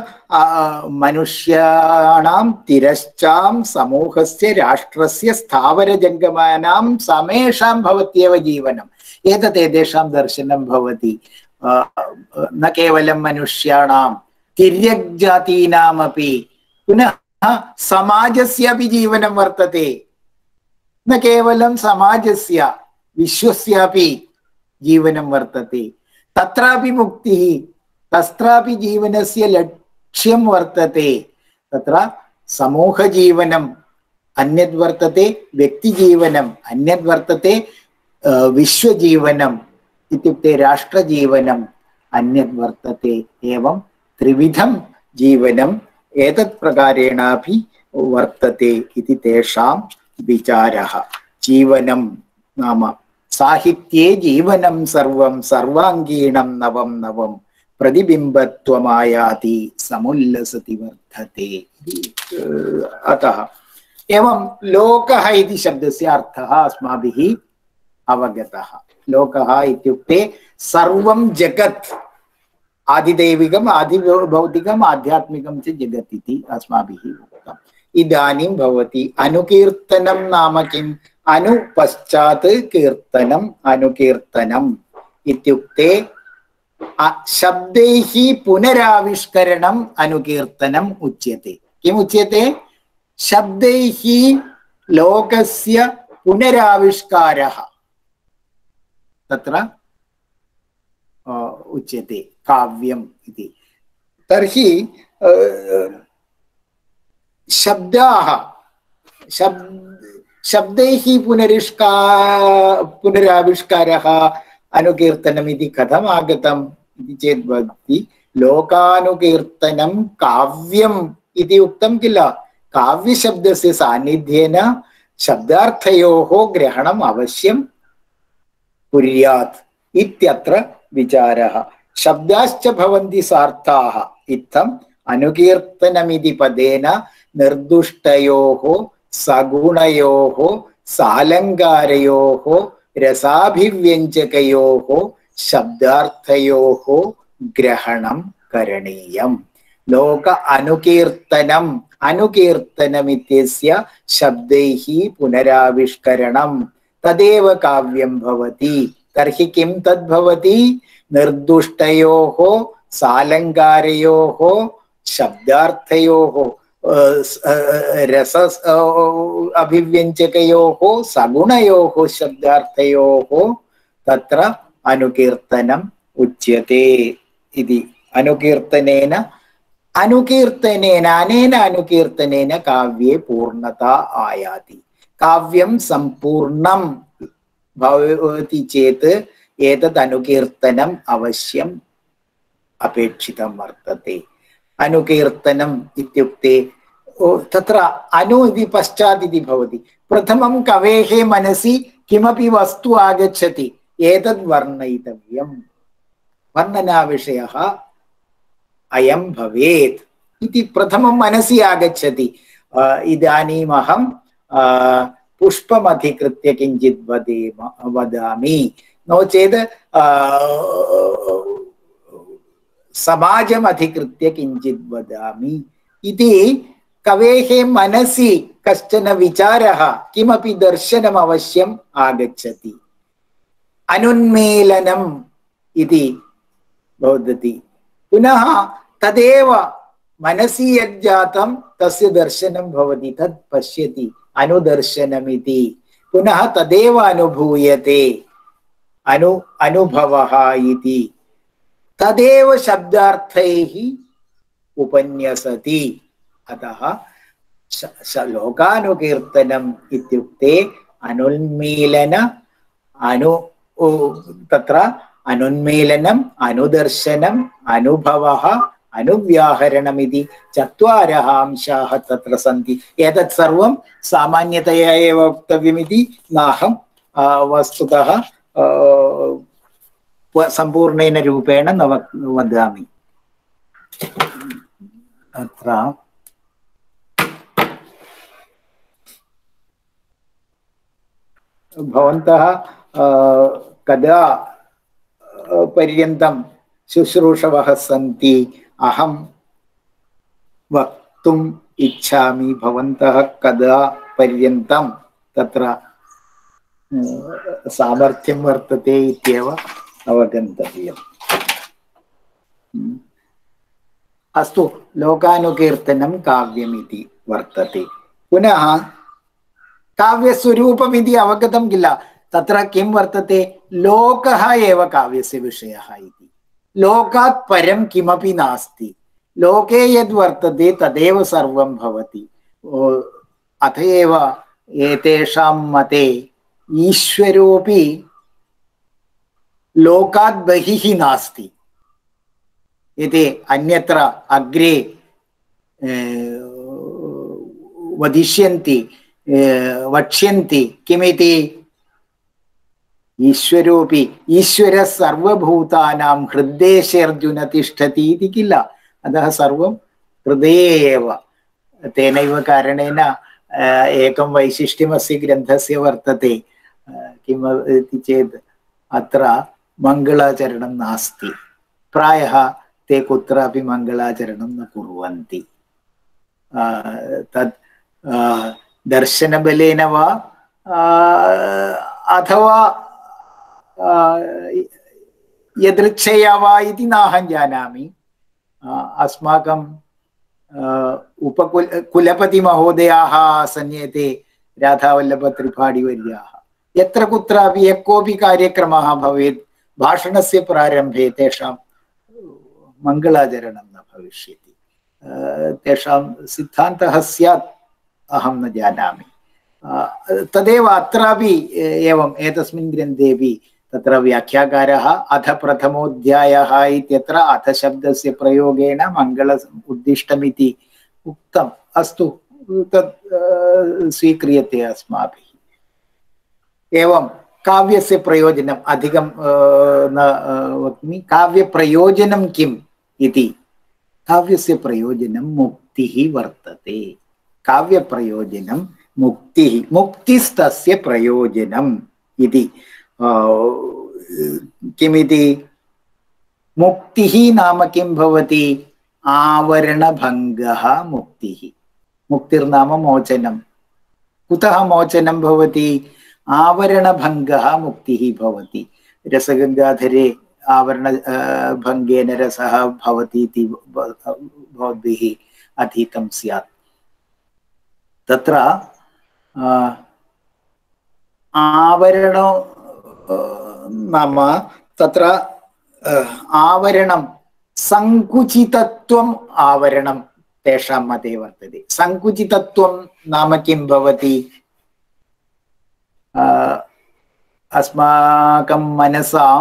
മനുഷ്യാണാം തിരശ്ചാം സമൂഹസ്യ രാഷ്ട്രസ്യ സ്ഥാവരജംഗമാനാം സമേഷാം ഭവത്യവ ജീവനം. ഏതത് ഏതേഷാം ദർശനം ഭവതി? ന കേവലം മനുഷ്യാണാം തിര്യജാതീനാമപി പുനഃ സമാജസ്യപി ജീവനം വർത്തത്തെ ന കേവലം സമാജസ്യ വിശ്വസ്യാപി ജീവനം വർത്തത്തെ തത്രാപി മുക്തി തസ്ത്രാപി ജീവനസ്യ ലട്ട് ലക്ഷ്യം വർത്തത്തെ. തത്ര സമൂഹജീവനം അന്യത് വർത്തത്തെ വ്യക്തിജീവനം അന്യത് വർത്തത്തെ വിശ്വജീവനം ഇത്യുക്തെ രാഷ്ട്രജീവനം അന്യത് വർത്തത്തെ ഏവം ത്രിവിധം ജീവനം ഏതത് പ്രകാരേണാഭി വർത്തത്തെ ഇതി തേഷാം വിചാര. ജീവനം നാമ സാഹിത്യേ ജീവനം സർവം സർവാംഗീണം നവം നവം. प्रतिबिम्बत्वमायाति समुल्लसति वर्धते। अतः एवं लोकः इति शब्दस्य अर्थः अस्माभिः अवगतः। लोकः इत्युक्ते सर्वं जगत्। आदिदैविकम्, आदिभौतिकम्, आध्यात्मिकं च जगत् इति अस्माभिः उक्तम्। इदानीं भवति अनुकीर्तनं नाम किम्? अनु कीर्तनम्, अनुकीर्तनम् इत्युक्ते ശബ്ദേഹി പുനരാവിഷ്കരണം അനുകീർത്തനം ഉച്യത്തെ. കിം ഉച്യത്തെ? ശബ്ദൈഹി ലോകസ്യ പുനരാവിഷ്കാര. തത്ര ഉച്യത്തെ കാവ്യം ഇതി. തർഹി ശബ്ദാഹ. ശബ്ദ ശബ്ദൈഹി പുനരിഷ്കാ പുനരാവിഷ്കാര അനുകീർത്തനം ഇതി കഥം ആഗതം इति कथम् आगतम् इति चेत् भवति लोकानुकीर्तनं काव्यम् इति उक्तं किल काव्यशब्दस्य सान्निध्येन शब्दार्थयोः ग्रहणम् अवश्यं कुर्यात् इत्यत्र विचारः शब्दाश्च भवन्ति सार्थाः इत्थम् अनुकीर्तनमिति पदेन निर्दुष्टयोः सगुणयोः सालङ्कारयोः रसाभिव्यञ्जकयोः शब्दार्थयोः ग्रहणं करणीयम् लोक अनुकीर्तनम् अनुकीर्तनमित्यस्य शब्दैः पुनराविष्करणं तदेव काव्यं भवति तर्हि किं तद्भवति निर्दुष्टयोः सालङ्कारयोः शब्दार्थयोः रस अभिव्यञ्जकयोः सगुणयोः शब्दार्थयोः तत्र അനുകീർത്തനം ഉച്യത്തെ ഇതി. അനുകീർത്തനേന അനുകീർത്തനേന അനേന അനുകീർത്തനേന കാവ്യേ പൂർണത ആയാതി. കാവ്യം സമ്പൂർണം ഭവതി ചേത് ഏതത് അനുകീർത്തനം അവശ്യം അപേക്ഷിതം വർത്തത്തെ. അനുകീർത്തനം ഇത്യുക്തേ തത്ര അനു ഇതി പശ്ചാത് ഭവതി. പ്രഥമം കവേഹേ മനസി കിമപി വസ്തു ആഗച്ഛതി. आगच्छति एतद् वर्णयितव्यम् वर्णनाविषयः अयं भवेत् इति प्रथमं मनसि आगच्छति अ, इदानीमहं अ, पुष्पमधिकृत्य किञ्चित् वदेम वदामि नो चेत् अ, समाजम् अधिकृत्य किञ्चित् वदामि इति कवेः मनसि कश्चन विचारः किमपि दर्शनम् अवश्यम् आगच्छति അനുന്മേലനം ഇതി ഭവതി പുനഃ തദേവ മനസി യജ്ജാതം തസ്യ ദർശനം ഭവതി തത് പശ്യതി അനുദർശനമിതി. പുനഃ തദേവ അനുഭൂയത്തെ അനു അനുഭവ ഇതി. തദേവ ശബ്ദാർത്ഥൈ ഉപന്യസതി. അത ലോകാനുകീർത്തനം ഇത്യുക്തെ അനുന്മീലന അനു തത്ര അനുന്മേലനം അനുദർശനം അനുഭവ അനുവ്യാഹരണമിതി ചത്വാരഹ അംശാഹ തത്ര സന്തി ഏതത് സർവം? സാമാന്യതയാ ഏവ വക്തവ്യമിതി നാഹം വസ്തുത സമ്പൂർണേന രൂപേണ നവ വദാമി. അത്ര भवन्तः कदा पर्यन्तं शुश्रूषवः सन्ति अहं वक्तुम् इच्छामि भवन्तः कदा पर्यन्तं तत्र सामर्थ्यं वर्तते इत्येव अवगन्तव्यम् अस्तु लोकानुकीर्तनं काव्यमिति वर्तते पुनः काव्यस्वरूपमिति अवगतं किल तत्र किं वर्तते? लोकः एव काव्यस्य विषयः इति। लोकात् परं किमपि नास्ति। लोके यद्वर्तते तदेव सर्वं भवति। अत एव एतेषां मते ईश्वरोऽपि लोकात् बहिः नास्ति। इति अन्यत्र अग्रे वदिष्यन्ति वक्ष्यन्ति किमिति ईश्वरोऽपि ईश्वरः सर्वभूतानां हृद्देशे अर्जुन तिष्ठति इति किल अतः सर्वं हृदये एव तेनैव कारणेन एकं वैशिष्ट्यमस्य ग्रन्थस्य वर्तते किम् इति चेत् अत्र मङ्गलाचरणं नास्ति प्रायः ते कुत्रापि मङ्गलाचरणं न कुर्वन्ति तत् दर्शनबलेन वा अथवा यदृच्छया वा इति नाहं जानामि अस्माकं उपकुल कुलपतिमहोदयाः आसन् एते राधावल्लभत्रिपाठिवर्याः यत्र कुत्रापि यः कोऽपि कार्यक्रमः भवेत् भाषणस्य प्रारम्भे तेषां मङ्गलाचरणं न भविष्यति तेषां सिद्धान्तः स्यात् अहं न जानामि तदेव अत्रापि एवम् एतस्मिन् ग्रन्थेपि तत्र व्याख्याकारः अथ प्रथमोऽध्यायः इत्यत्र अथ शब्दस्य प्रयोगेण मङ्गल उद्दिष्टमिति उक्तम्. अस्तु, तत् स्वीक्रियते अस्माभिः. एवं, काव्यस्य प्रयोजनम् अधिकं न वक्मि, काव्यप्रयोजनं किम् इति? काव्यस्य प्रयोजनं मुक्तिः वर्तते. काव्यप्रयोजनं मुक्तिः, मुक्तिस्तस्य प्रयोजनम् इति। किमिति मुक्तिः नाम किं भवति आवरणभङ्गः मुक्तिः मुक्तिर्नाम मोचनं कुतः मोचनं भवति आवरणभङ्गः मुक्तिः भवति रसगङ्गाधरे आवरण भङ्गेन रसः भवति इति भवद्भिः अधीतं स्यात् तत्र आवरणो नाम तत्र आवरणं सङ्कुचितत्वम् आवरणं तेषां मते वर्तते सङ्कुचितत्वं नाम किं भवति अस्माकं मनसां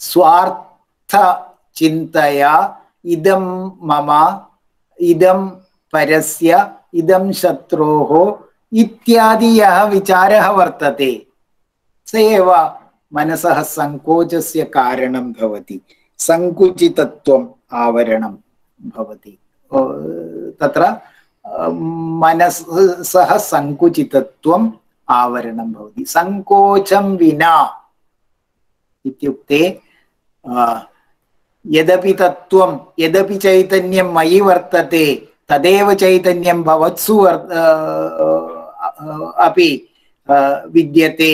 स्वार्थचिन्तया इदं मम इदं परस्य इदं शत्रोः इत्यादि यः विचारः वर्तते स एव മനസ്സഹ സങ്കോചസ്യ കാരണം ഭവതി സങ്കുചിതത്വം ആവരണം ഭവതി തത്ര മനസ് സഹ സങ്കുചിതത്വം ആവരണം ഭവതി സങ്കോചം വിനാ ഇത്യുക്തെ യദപി തത്വം യദപി ചൈതന്യം മയി വർത്തത്തെ തദേവ ചൈതന്യം ഭവത്സു അപി വിദ്യത്തെ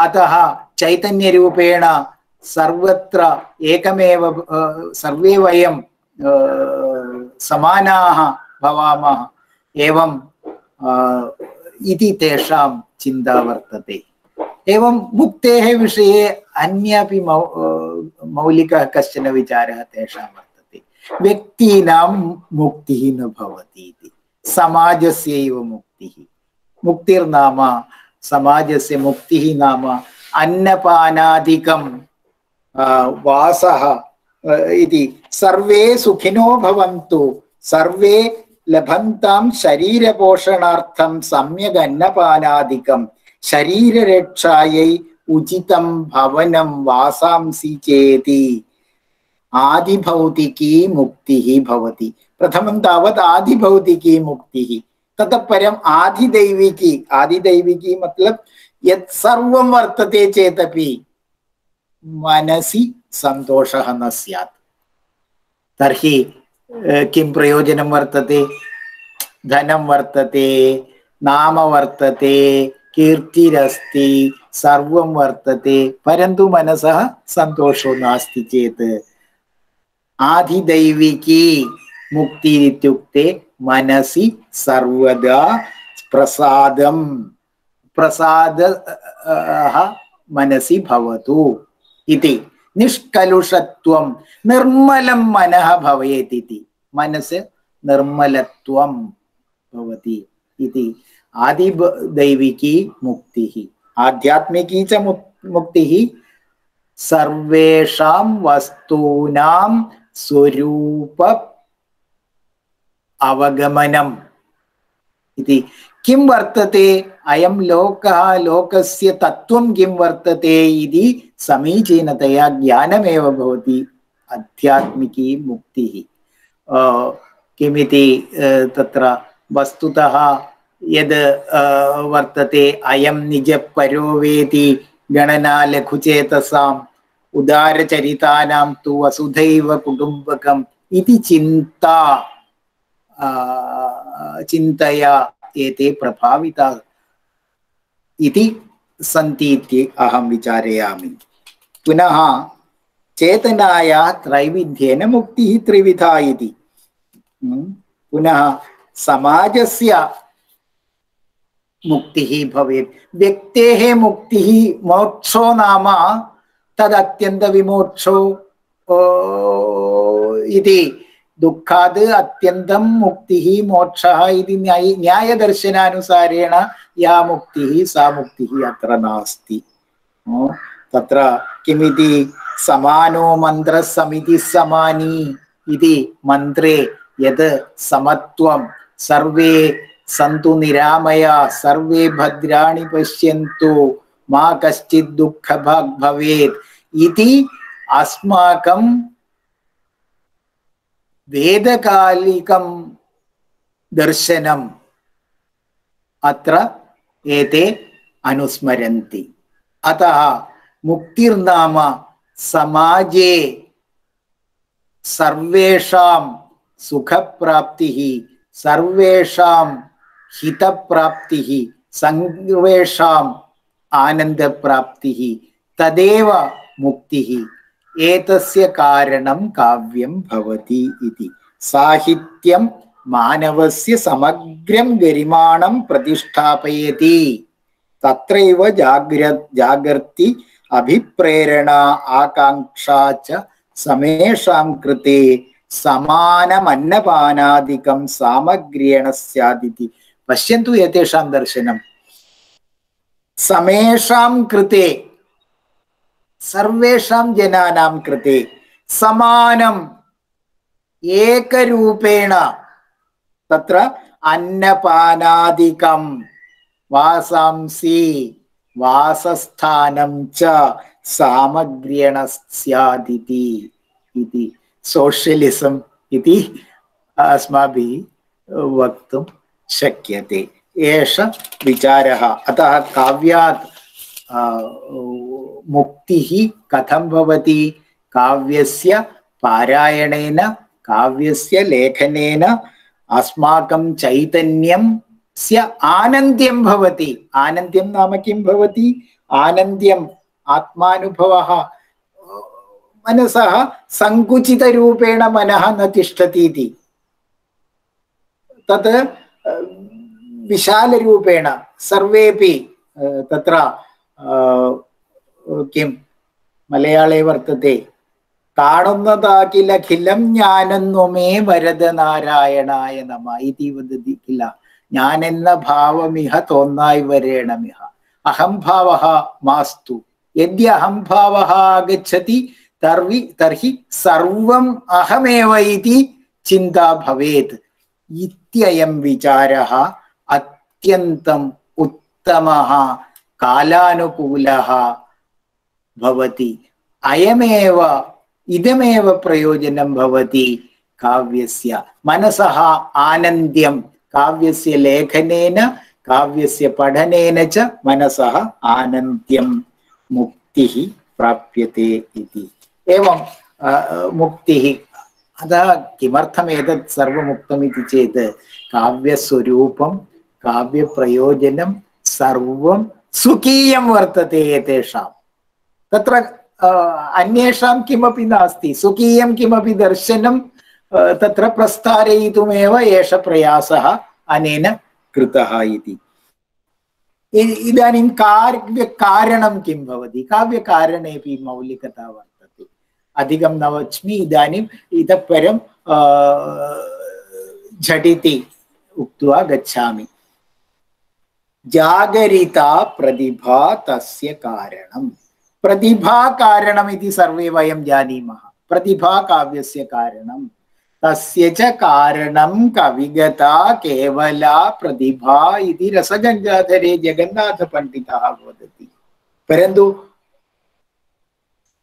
अतः चैतन्यरूपेण सर्वत्र एकमेव सर्वे वयं समानाः भवामः। एवं इति तेषां चिन्ता वर्तते। एवं मुक्तेः विषये अन्यपि मौ मौलिकः कश्चन विचारः तेषां वर्तते। व्यक्तीनां मुक्तिः न भवति इति समाजस्यैव मुक्तिः। मुक्तिर्नाम समाजस्य मुक्तिः नाम अन्नपानादिकं वासः इति। सर्वे सुखिनो भवन्तु। सर्वे लभन्तां शरीरपोषणार्थं सम्यक् अन्नपानादिकं। शरीररक्षायै उचितं भवनं वासांसि चेति। आदिभौतिकी मुक्तिः भवति। प्रथमं तावत् आदिभौतिकी मुक्तिः। ततः परम् आदिदैविकी आदिदैविकी मतलब यत् सर्वं वर्तते चेदपि मनसि सन्तोषः न स्यात् तर्हि अ, किं प्रयोजनं वर्तते धनं वर्तते नाम वर्तते कीर्तिरस्ति सर्वं वर्तते परन्तु मनसः सन्तोषो नास्ति चेत् आधिदैविकी मुक्ति മനസി സർവദാ പ്രസാദം. പ്രസാദ മനസി ഭവതു. ഇതി നിഷ്കലുഷത്വം. നിർമ്മലം മനഃ ഭവേതിതി മനസ്സ് നിർമ്മലത്വം ഭവതി ഇതി. ആദിദൈവികി മുക്തി ആധ്യാത്മികീ ച മുക്തി സർവേഷാം വസ്തൂനാം സ്വരൂപ सर्वेषां वस्तूनां स्वरूप अवगमनम् इति किं वर्तते अयं लोकः लोकस्य तत्त्वं किं वर्तते इति समीचीनतया ज्ञानमेव भवति आध्यात्मिकी मुक्तिः अ, किमिति अ, तत्र वस्तुतः यद् अ, वर्तते अयं निजपरो वेति गणना लघुचेतसाम् उदारचरितानां तु वसुधैव कुटुम्बकम् इति चिन्ता आ, चिन्तया एते प्रभाविता इति सन्ति इति अहं विचारयामि पुनः चेतनाया त्रैविध्येन मुक्तिः त्रिविधा इति पुनः समाजस्य मुक्तिः भवेत् व्यक्तेः मुक्तिः मोक्षो नाम तदत्यन्तविमोक्षो इति ദുഃഖാത് അത്യന്തം മുക്തി മോക്ഷ ഇത് ന്യായദർശനാനുസാരേണ യാ മുക്തി സാ മുക്തി അത്ര നാസ്തി. തത്ര കിമിതി സമാനോ മന്ത്ര സമിതി സമാനി ഇതി മന്ത്രേ യത് സമത്വം. സർവേ സന്തു നിരാമയ സർവേ ഭദ്രാണി പശ്യന്തു മാ കശ്ചിത് ദുഃഖഭാഗ് ഭവേത് ഇതി അസ്മാകം വേദകാലികം ദർശനം. അത്ര ഏതേ അനുസ്മരന്തി. അത മുക്തിർനാമ സമാജേ സർവേഷാം സുഖപ്രാപ്തി സർവേഷാം ഹിതപ്രാപ്തി സർവേഷാം ആനന്ദപ്രാപ്തി തദേവ മുക്തി. ഏതസ്യ കാരണം കാവ്യം ഭവതി ഇതി. സാഹിത്യം മാനവസ്യ സമഗ്രം ഗരിമാണം പ്രതിഷ്ഠാപയതി. തത്രൈവ ജാഗ്ര ജാഗർത്തി അഭിപ്രേരണ ആകാംക്ഷ ച സമേഷാം കൃതി സമാനമന്നപാനാദികം സാമഗ്രിയണ സ്യാദിതി. പശ്യന്തു ഏതേഷാം ദർശനം? സമേഷാം കൃതേ സർവേഷാം ജനാനാം കൃതി. സമാനം. ഏകരൂപേണ. തത്ര അന്നപാനാദികം വാസാംസി. വാസസ്ഥാനം ച. സാമഗ്ര്യണ സ്യാദിതി ഇതി സോഷ്യലിസം ഇതി അസ്മാഭി വക്തും ശക്യത്തെ. ഏഷ വിചാര അത കാവ്യാത് മുക്തി കഥം ഭവതി. കാവ്യസ്യ പാരായണേന കാവ്യസ്യ ലേഖനേന അസ്മാക്കം ചൈതന്യം സ്യ ആനന്ദ്യം ഭവതി. ആനന്ദ്യം നാമ കിം ഭവതി? ആനന്ദ്യം ആത്മാനുഭവ മനസ സങ്കുചിതരൂപേണ മനഃ ന തിഷ്ഠതീതി. തത് വിശാലരൂപേണ സർവേപി തത്ര കിം മലയാളേ വർത്തത്തെ താണുന്നതാകിലഖിലം ഞാനെന്നുമേ വരത് നാരായണായ നമ. ഈ വദതി ഞാൻ എന്ന ഭാവമിഹ തോന്നായി വരേണമിഹ. അഹംഭാവ മാസ്തു. യദ്യ അഹംഭാവ ആഗച്ഛതി തർവി തർഹി സർവം അഹമേവ ഇതി ചിന്ത ഭവേത്. ഇത്യയം വിചാര അത്യന്തം ഉത്തമ കാലാനുകൂല ഭവതി അയമേവ ഇതമേവ പ്രയോജനം ഭവതി കാവ്യസ്യ മനസഹ ആനന്ദ്യം കാവ്യസ്യ ലേഖനേന കാവ്യസ്യ പഠനേന ച മനസഹ ആനന്ദ്യം മുക്തി പ്രാപ്യത്തെ ഇതി ഏവം മുക്തി അത കിമർത്ഥം ഏതത് സർവമുക്തം ഇതി ചേത് കാവ്യസ്വരൂപം കാവ്യപ്രയോജനം സർവം സുഖീയം വർത്തതേ തേഷാം तत्र अन्येषां किमपि नास्ति। स्वकीयं किमपि दर्शनं तत्र प्रस्तारयितुमेव एष प्रयासः अनेन कृतः इति। इदानीं काव्यकारणं किं भवति? काव्यकारणेपि मौलिकता वर्तते। अधिकं न वच्मि इदानीम् इतः परं झटिति उक्त्वा गच्छामि। जागरिता प्रतिभा तस्य कारणम्। इति सर्वे वयं जानीमः। प्रतिभा काव्यस्य कारणं तस्य च कारणं कविगता केवला प्रतिभा इति रसगङ्गाधरे जगन्नाथपण्डितः वदति। परन्तु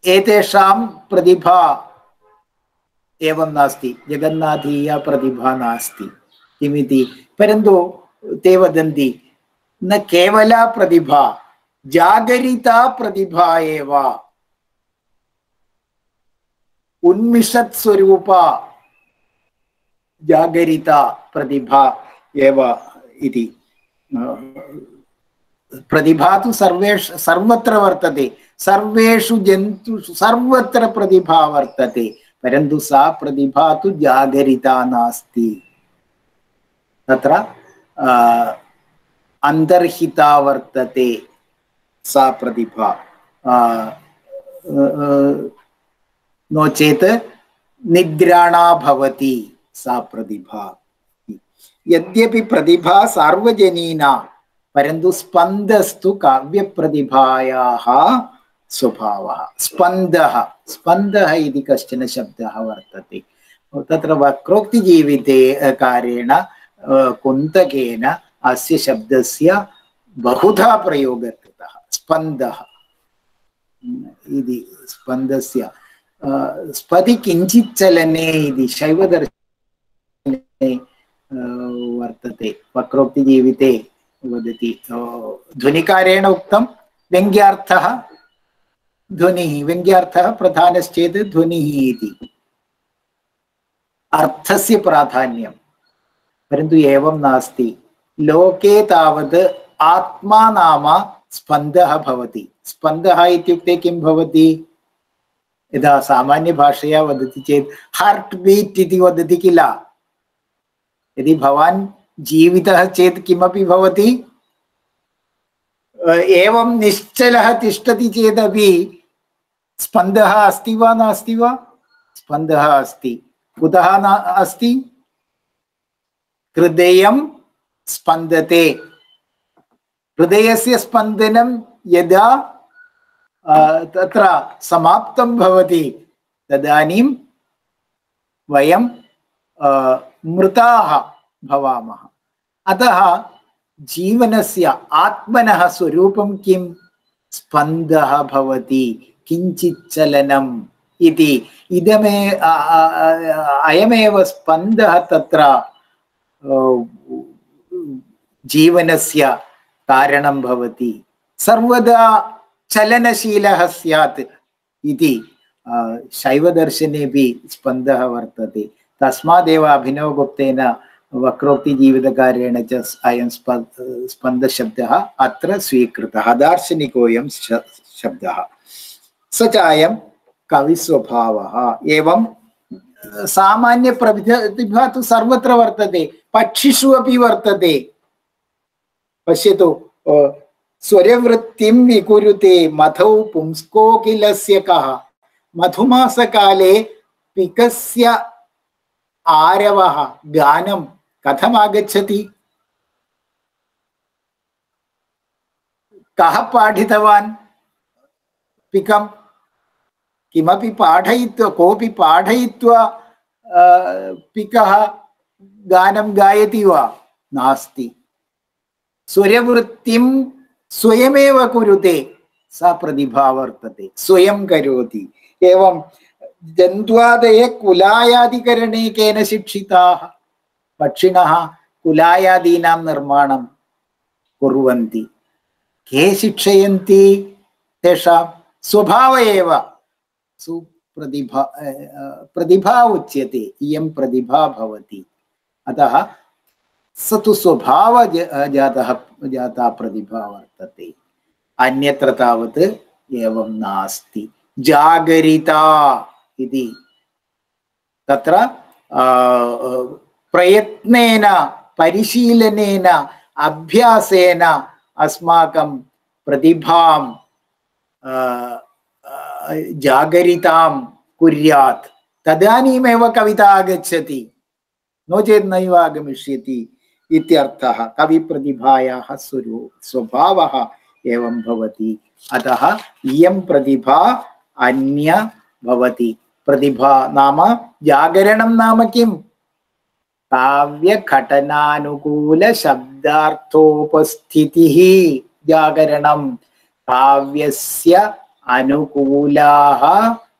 एतेषां प्रतिभा एवं नास्ति। जगन्नाथीया प्रतिभा नास्ति। किमिति? परन्तु ते वदन्ति, न केवला प्रतिभा जागरिता प्रतिभा एव। जागरिता प्रतिभा इति। प्रतिभा तु सर्वेष सर्वत्र वर्तते, सर्वेषु जन्तुषु सर्वत्र प्रतिभा वर्तते, परन्तु सा प्रतिभा तु जागरिता नास्ति। तत्र अन्तर्हिता वर्तते। सा प्रतिभा अ, अ, नो चेत् निद्राणा भवति सा प्रतिभा यद्यपि प्रतिभा सार्वजनीना परन्तु स्पन्दस्तु काव्यप्रतिभायाः स्वभावः स्पन्दः स्पन्दः इति कश्चन शब्दः वर्तते तत्र वक्रोक्तिजीविते अ, कारेण अ, कुन्तकेन अस्य शब्दस्य बहुधा प्रयोगः कृतः स्पन्दः इति स्पन्दस्य अ, स्पदि किञ्चित् चलने इति शैवदर्शने अ, वर्तते वक्रोक्तिजीविते वदति अ, ध्वनिकारेण उक्तं व्यङ्ग्यार्थः ध्वनिः व्यङ्ग्यार्थः प्रधानश्चेत् ध्वनिः इति अर्थस्य प्राधान्यं परन्तु एवं नास्ति लोके तावत् आत्मा नाम स्पन्दः भवति। स्पन्दः इत्युक्ते किं भवति? यदा सामान्यभाषया वदति चेत् हार्ट् बीट् इति वदति किल? यदि भवान् जीवितः चेत् किमपि भवति? एवं निश्चलः तिष्ठति चेदपि स्पन्दः अस्ति वा नास्ति वा? स्पन्दः अस्ति। कुतः न, अस्ति? हृदयं स्पन्दते। हृदयस्य स्पन्दनं यदा तत्र समाप्तं भवति, तदानीं वयं मृताः भवामः। अतः जीवनस्य आत्मनः स्वरूपं किं? स्पन्दः भवति, किञ्चित् चलनम् इति। इदमे अयमेव स्पन्दः तत्र जीवनस्य कारणं भवति। सर्वदा चलनशीलः स्यात् इति शैवदर्शनेपि स्पन्दः वर्तते। तस्मादेव अभिनवगुप्तेन वक्रोक्तिजीवितकार्येण च अयं स्प, स्पन्दशब्दः अत्र स्वीकृतः, दार्शनिकोऽयं शब्दः। स च अयं कविस्वभावः। एवं सामान्यप्रतिभा तु सर्वत्र वर्तते, पक्षिषु अपि वर्तते। पश्यतु स्वरवृत्तिं विकुरुते मधौ पुंस्कोकिलस्य कः। मधुमासकाले पिकस्य आरवः गानं कथम् आगच्छति कः पाठितवान्? पिकं किमपि पाठयित्वा, कोऽपि पाठयित्वा पिकः गानं गायति वा? नास्ति। സ്വരവൃത്തിം സ്വയമേവ കുരുതേ സ പ്രതിഭാവർത്തത്തെ സ്വയം കരോതി. ഏവം ജന്വാദയെ കുലായാദികരണേ കേന ശിക്ഷിതാ ഭക്ഷിണ കുലായാദീനാം നിർമ്മാണം കുറുവന്തി. കേ ശിക്ഷയന്തി തേഷാം സ്വഭാവയേവ ഏവ സുപ്രതിഭ പ്രതിഭ ഉച്യത്തെ ഇയം പ്രതിഭ ഭവതി. അത स तु स्वभाव जातः, जाता प्रतिभा वर्तते। अन्यत्र तावत् एवं नास्ति। जागरिता इति। तत्र प्रयत्नेन, परिशीलनेन, अभ्यासेन अस्माकं प्रतिभां जागरितां कुर्यात्। तदानीमेव कविता आगच्छति। नो चेत् नैव आगमिष्यति। इत्यर्थः कविप्रतिभायाः स्वरू स्वभावः एवं भवति अतः इयं प्रतिभा अन्य भवति प्रतिभा नाम जागरणं नाम किम् काव्यघटनानुकूलशब्दार्थोपस्थितिः जागरणं काव्यस्य अनुकूलाः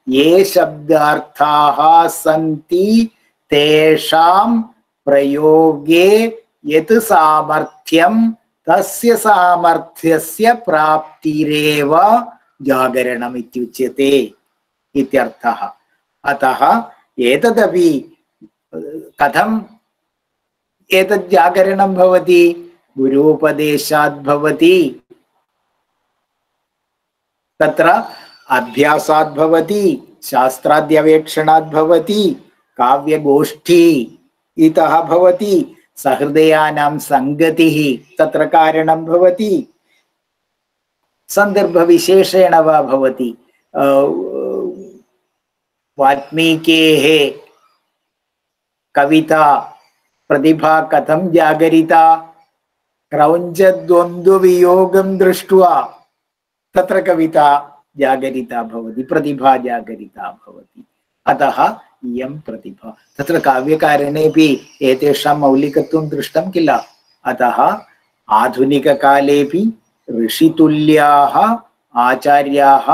ये शब्दार्थाः सन्ति तेषां प्रयोगे यत् सामर्थ्यं तस्य सामर्थ्यस्य प्राप्तिरेव जागरणम् इत्युच्यते इत्यर्थः। अतः एतदपि, कथम् एतत् जागरणं भवति? गुरूपदेशात् भवति। तत्र अभ्यासात् भवति शास्त्राद्यवेक्षणात् भवति, काव्यगोष्ठी इतः भवति। सहृदयानां सङ्गतिः तत्र कारणं भवति सन्दर्भविशेषेण वा भवति वाल्मीकेः कविता प्रतिभा कथं जागरिता क्रौञ्चद्वन्द्ववियोगं दृष्ट्वा तत्र कविता जागरिता भवति प्रतिभा जागरिता भवति अतः इयं प्रतिभा। तत्र काव्यकारणेपि एतेषां मौलिकत्वं दृष्टं किल? अतः आधुनिककालेपि ऋषितुल्याः आचार्याः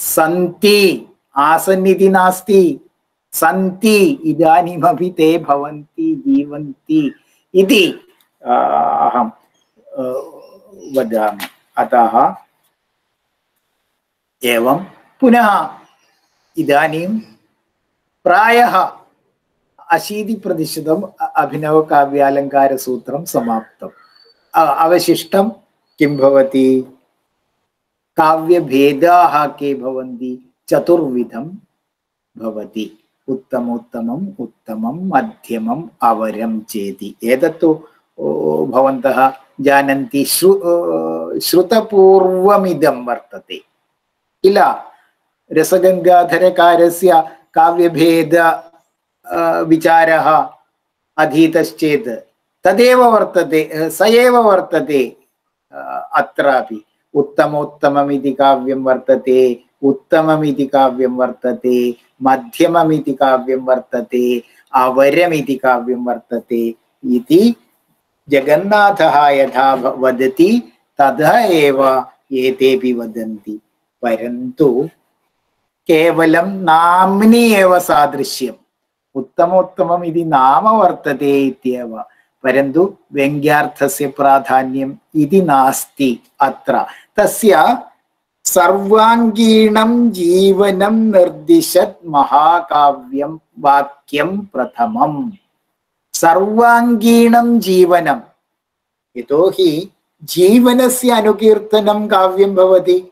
सन्ति आसन् इति नास्ति, सन्ति, इदानीमपि ते भवन्ति, जीवन्ति इति अहं वदामि। अतः एवं पुनः इदानीं प्रायः अशीतिप्रतिशतम् अ- अभिनवकाव्यालङ्कारसूत्रं समाप्तम् अ- अवशिष्टं किं भवति काव्यभेदाः के भवन्ति चतुर्विधं भवति उत्तमोत्तमम् उत्तमं मध्यमम् अवरं चेति एतत्तु ओ, भवन्तः जानन्ति श्रु ओ, श्रुतपूर्वमिदं वर्तते किल रसगङ्गाधरकारस्य काव्यभेद विचारः अधीतश्चेत्। तदेव वर्तते स एव वर्तते अत्रापि। उत्तमोत्तममिति काव्यं वर्तते, उत्तममिति काव्यं वर्तते, मध्यममिति काव्यं वर्तते अवरमिति काव्यं वर्तते इति जगन्नाथः यथा वदति तथा एव एतेपि वदन्ति। परन्तु കേവലം നാമിനി ഏവ സാദൃശ്യം. ഉത്തമോത്തമം ഇതി നാമ വർത്തതേ ഇത്യവ. പരന്തു വ്യംഗ്യാർത്ഥസ്യ പ്രാധാന്യം ഇതി നാസ്തി അത്ര. തസ്യ സർവാംഗീണം ജീവനം നിർദ്ദിശത് മഹാകാവ്യം വാക്യം പ്രഥമം. സർവാംഗീണം ജീവനം. യതോഹി ജീവനസ്യ അനുകീർത്തനം കാവ്യം ഭവതി.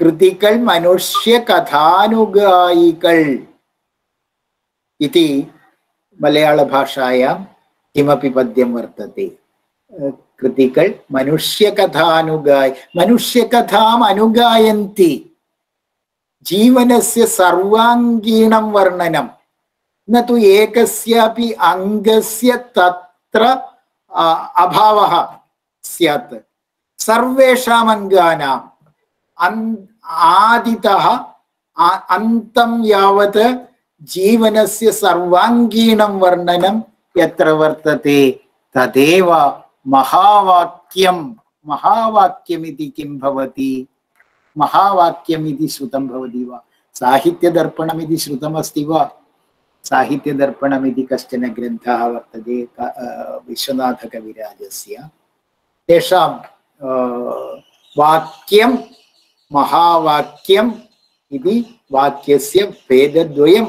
കൃതികൾ മനുഷ്യ കഥാനുഗായികൾ. ഇതി മലയാള മലയാളഭാഷായാം കിമപി പദ്യം വർത്തത്തെ കൃതികൾ മനുഷ്യകഥാനുഗായി മനുഷ്യകഥാം അനുഗായന്തി. ജീവനസ്യ സർവാംഗീണം വർണനം. നു ഏകസ്യാപി അംഗസ്യ തത്ര അഭാവ സ്യാത്. സർവേഷാം അംഗാനാം आदितः अन्तं यावत् जीवनस्य सर्वाङ्गीणं वर्णनं यत्र वर्तते तदेव महावाक्यं महावाक्यमिति किं भवति महावाक्यमिति श्रुतं भवति वा साहित्यदर्पणमिति श्रुतमस्ति वा साहित्यदर्पणमिति कश्चन ग्रन्थः वर्तते विश्वनाथकविराजस्य तेषां वाक्यं महावाक्यम् इति वाक्यस्य भेदद्वयं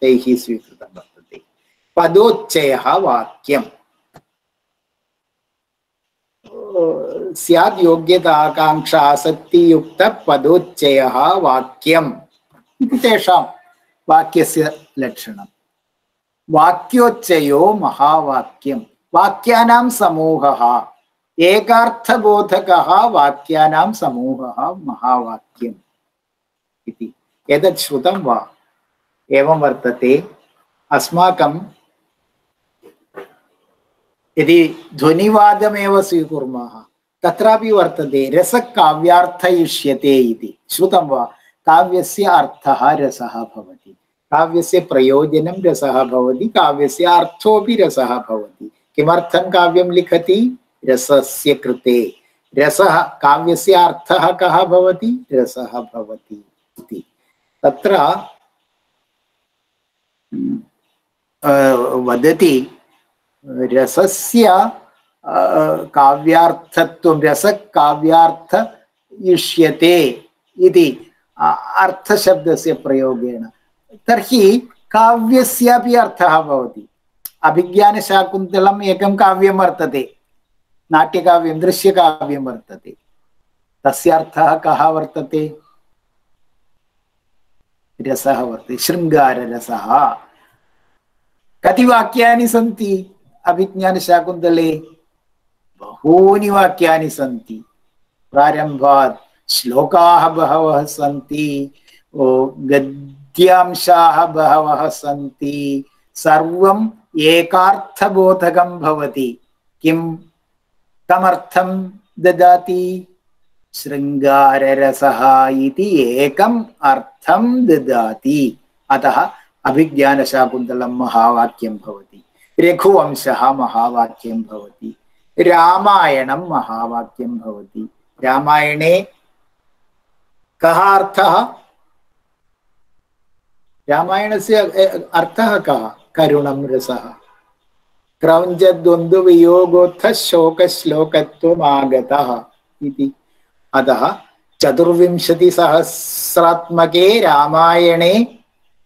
तैः स्वीकृतं वर्तते। पदोच्चयः वाक्यम्। स्यात् योग्यता आकाङ्क्षा आसक्तियुक्तपदोच्चयः वाक्यम्। इति तेषां वाक्यस्य लक्षणं वाक्योच्चयो महावाक्यं वाक्यानां समूहः। एकार्थबोधकः वाक्यानां समूहः महावाक्यम् इति एतत् श्रुतं वा एवं वर्तते अस्माकं यदि ध्वनिवादमेव स्वीकुर्मः तत्रापि वर्तते रसकाव्यार्थयुष्यते इति श्रुतं वा काव्यस्य अर्थः रसः भवति काव्यस्य प्रयोजनं रसः भवति काव्यस्य अर्थोऽपि रसः भवति किमर्थं काव्यं लिखति रसस्य कृते। रसः काव्यस्य अर्थः कः भवति? रसः भवति इति। तत्र वदति, रसस्य काव्यार्थत्वं रसकाव्यार्थ युष्यते इति अर्थशब्दस्य प्रयोगेण। तर्हि, काव्यस्यापि अर्थः भवति। अभिज्ञानशाकुन्तलम् एकं काव्यं वर्तते। नाट्यकाव्यं, दृश्यकाव्यं वर्तते। तस्य अर्थः कः वर्तते? रसः वर्तते, शृङ्गाररसः। कति वाक्यानि सन्ति अभिज्ञानशाकुन्तले बहूनि वाक्यानि सन्ति। प्रारम्भात् श्लोकाः बहवः सन्ति गद्यांशाः बहवः सन्ति। सर्वम् एकार्थबोधकं भवति। किं कमर्थं ददाति शृङ्गाररसः इति एकम् अर्थं ददाति। अतः अभिज्ञानशाकुन्तलं महावाक्यं भवति। रघुवंशः महावाक्यं भवति। रामायणं महावाक्यं भवति। रामायणे कः अर्थः? रामायणस्य अर्थः कः? करुणं रसः। क्रौञ्चद्वन्द्ववियोगोत्थ शोकश्लोकत्वमागतः इति अतः चतुर्विंशतिसहस्रात्मके रामायणे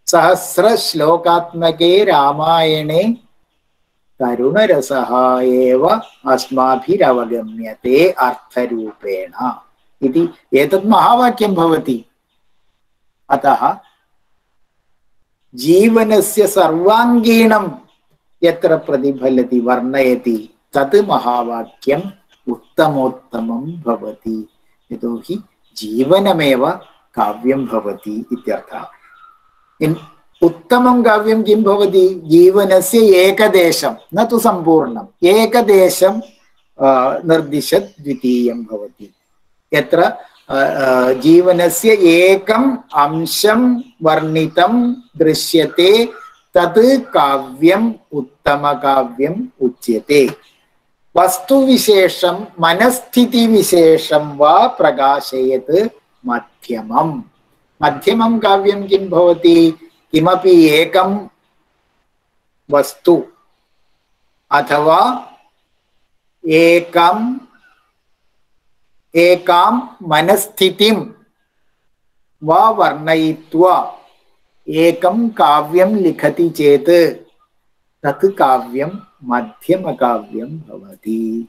सहस्रश्लोकात्मके रामायणे करुणरसः एव अस्माभिरवगम्यते अर्थरूपेण इति एतत् महावाक्यं भवति अतः जीवनस्य सर्वाङ्गीणं യത്ര പ്രതിഫലതി വർണയതി? തത് മഹാവാക്യം ഉത്തമോത്തമം ഭവതി. യഥോഹി ജീവനമേവ കാവ്യം ഭവതി ഇത്യർത്ഥ. ഉത്തമം കാവ്യം കിം ഭവതി? ജീവനസ്യ ഏകദേശം. ന സമ്പൂർണം ഏകദേശം നിർദ്ദിശത് ദ്വിതീയം ഭവതി. എത്ര? ജീവനസ്യ ഏകം അംശം വർണിതം ദൃശ്യത്തെ തത് കാവ്യം ഉത്തമകാവ്യം ഉച്യത്തെ. വസ്തുവിശേഷം മനസ്ഥിതി വിശേഷം വാ പ്രകാശയത് മധ്യമം. മധ്യമം കാവ്യം കിം ഭവതി? കിമപി ഏകം വസ്തു? അഥവാ ഏകം ഏകാം മനസ്ഥിതിം വാ വർണയിത്വ. एकं काव्यं लिखति चेत् तत् काव्यं मध्यमकाव्यं भवति।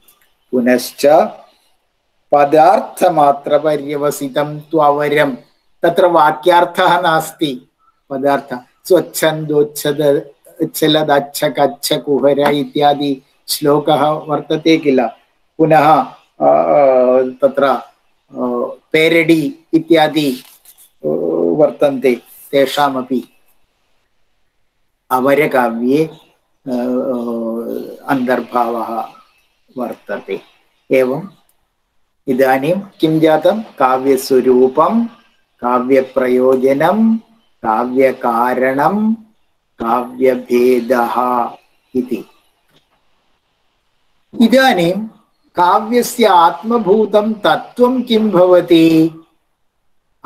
पुनश्च पदार्थमात्रपर्यवसितं त्ववरं। तत्र वाक्यार्थः नास्ति। पदार्थ स्वच्छन्दोच्छद चलदच्छकच्छ कुहर इत्यादि श्लोकः वर्तते किल? पुनः तत्र पेरडि इत्यादि वर्तन्ते। तेषामपि अवरकाव्ये अ, अ, अन्तर्भावः वर्तते। एवम् इदानीं किं जातं? काव्यस्वरूपं काव्यप्रयोजनं काव्यकारणं काव्यभेदः इति। इदानीं काव्यस्य आत्मभूतं तत्त्वं किं भवति?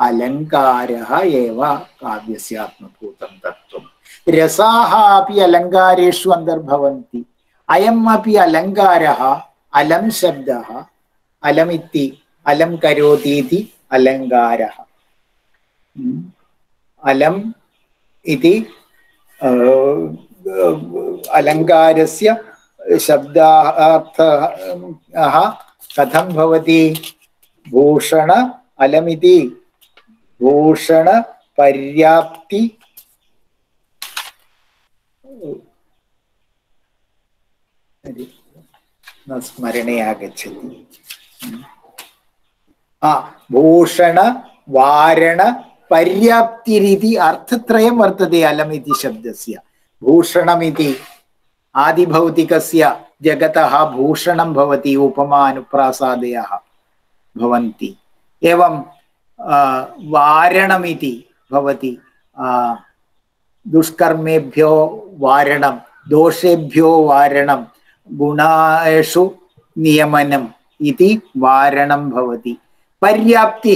अलङ्कारः एव काव्यस्य आत्मभूतं तत्त्वं रसाः अपि अलङ्कारेषु अन्तर्भवन्ति। अयम् अपि अलङ्कारः अलं शब्दः अलमिति अलं करोति इति अलङ्कारः। अलम् भूषण अलमिति भूषणपर्याप्ति न स्मरणे आगच्छति। भूषण वारण पर्याप्तिरिति अर्थत्रयं वर्तते अलम् इति शब्दस्य भूषणमिति आदिभौतिकस्य जगतः भूषणं भवति उपमा अनुप्रासादयः भवन्ति एवं വാരണമിതി ഭവതി. ദുഷ്കർമ്മേഭ്യോ വാരണം ദോഷേഭ്യോ വാരണം ഗുണേഷു നിയമനം ഇതി വാരണം ഭവതി. പര്യാപ്തി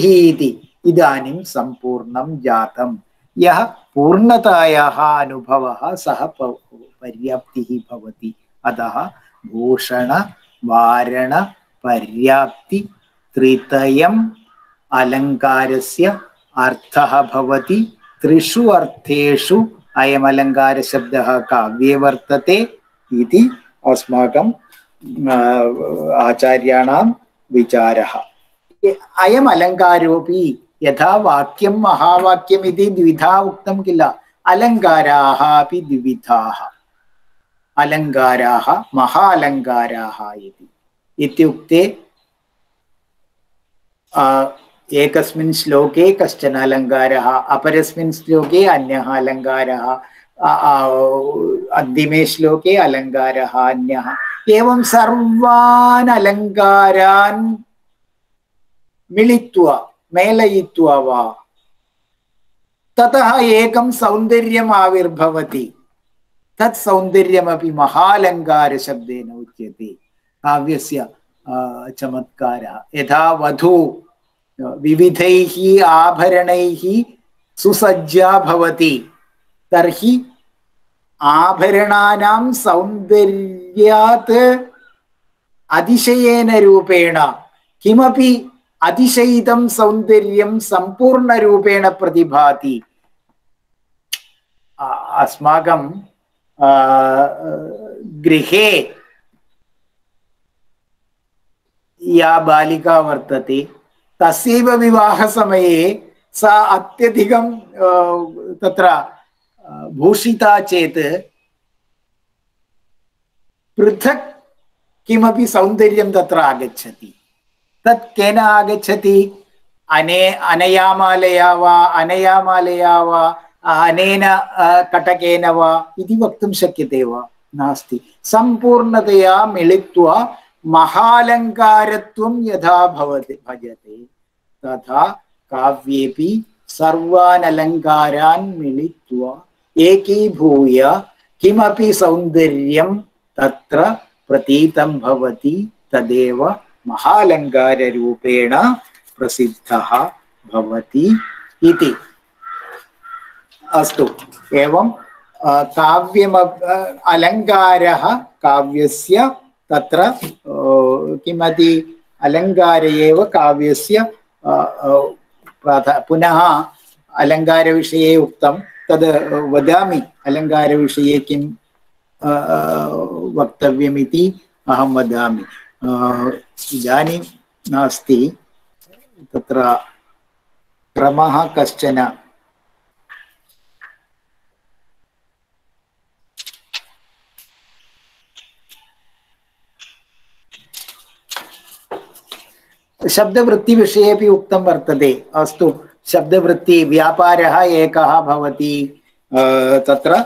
ഇതാനും സമ്പൂർണം ജാതം. യഹ പൂർണതായാഹ അനുഭവ സഹ പര്യാപ്തി ഭവതി. അത ഭൂഷണ വാരണ പര്യാപ്തി ത്രിതയം അലങ്കാരസ്യ അർത്ഥ ഭവതി. ത്രിഷു അർത്ഥേഷു അയം അലങ്കാര ശബ്ദ കാവ്യേ വർത്തത്തെ ഇതി അസ്മാകം ആചാര്യാണാം വിചാര. അയം അലങ്കാരോപി യഥാ വാക്യം മഹാവാക്യം ഇതി ദ്വിധാ ഉക്തം കില്ല. അലങ്കാരാഹ അപ്പി ദ്വിവിധാഹ. അലങ്കാരാഹ മഹാലങ്കാരാഹ ഇതി. ഇത്യുക്തെ एकस्मिन् श्लोके कश्चन अलङ्कारः, अपरस्मिन् श्लोके अन्यः श्लोके अलङ्कारः अन्यः। एवं सर्वान् अलङ्कारान् मिलित्वा, मेलयित्वा वा? ततः एकं सौन्दर्यम् आविर्भवति। तत् सौन्दर्यमपि महालङ्कारशब्देन उच्यते। काव्यस्य चमत्कारः। यथा वधू विविधैः आभरणैः सुसज्जा भवति तर्हि आभरणानां सौन्दर्यात् अतिशयेन रूपेण किमपि अतिशयितं सौन्दर्यं सम्पूर्णरूपेण प्रतिभाति अ- अस्माकं अ, गृहे या बालिका वर्तते तस्यैव विवाहसमये सा अत्यधिकं तत्र भूषिता चेत् पृथक् किमपि सौन्दर्यं तत्र आगच्छति। तत् केन आगच्छति? अने अनया मालया वा अनया मालया वा, अनेन कटकेन वा इति वक्तुं शक्यते वा? नास्ति। सम्पूर्णतया मिलित्वा महालङ्कारत्वं यथा भवति भजते तथा काव्येपि सर्वान् अलङ्कारान् मिलित्वा एकीभूय किमपि सौन्दर्यं तत्र प्रतीतं भवति तदेव महालङ्काररूपेण प्रसिद्धः भवति इति अस्तु एवं काव्यम अलङ्कारः काव्यस्य तत्र अ, किमपि अलङ्कार एव काव्यस्य पुनः अलङ्कारविषये उक्तं तद् वदामि अलङ्कारविषये किं वक्तव्यमिति अहं वदामि। इदानीं नास्ति तत्र क्रमः कश्चन शब्दवृत्तिविषये अपि उक्तं वर्तते। अस्तु, शब्दवृत्ति व्यापारः एकः भवति। तत्र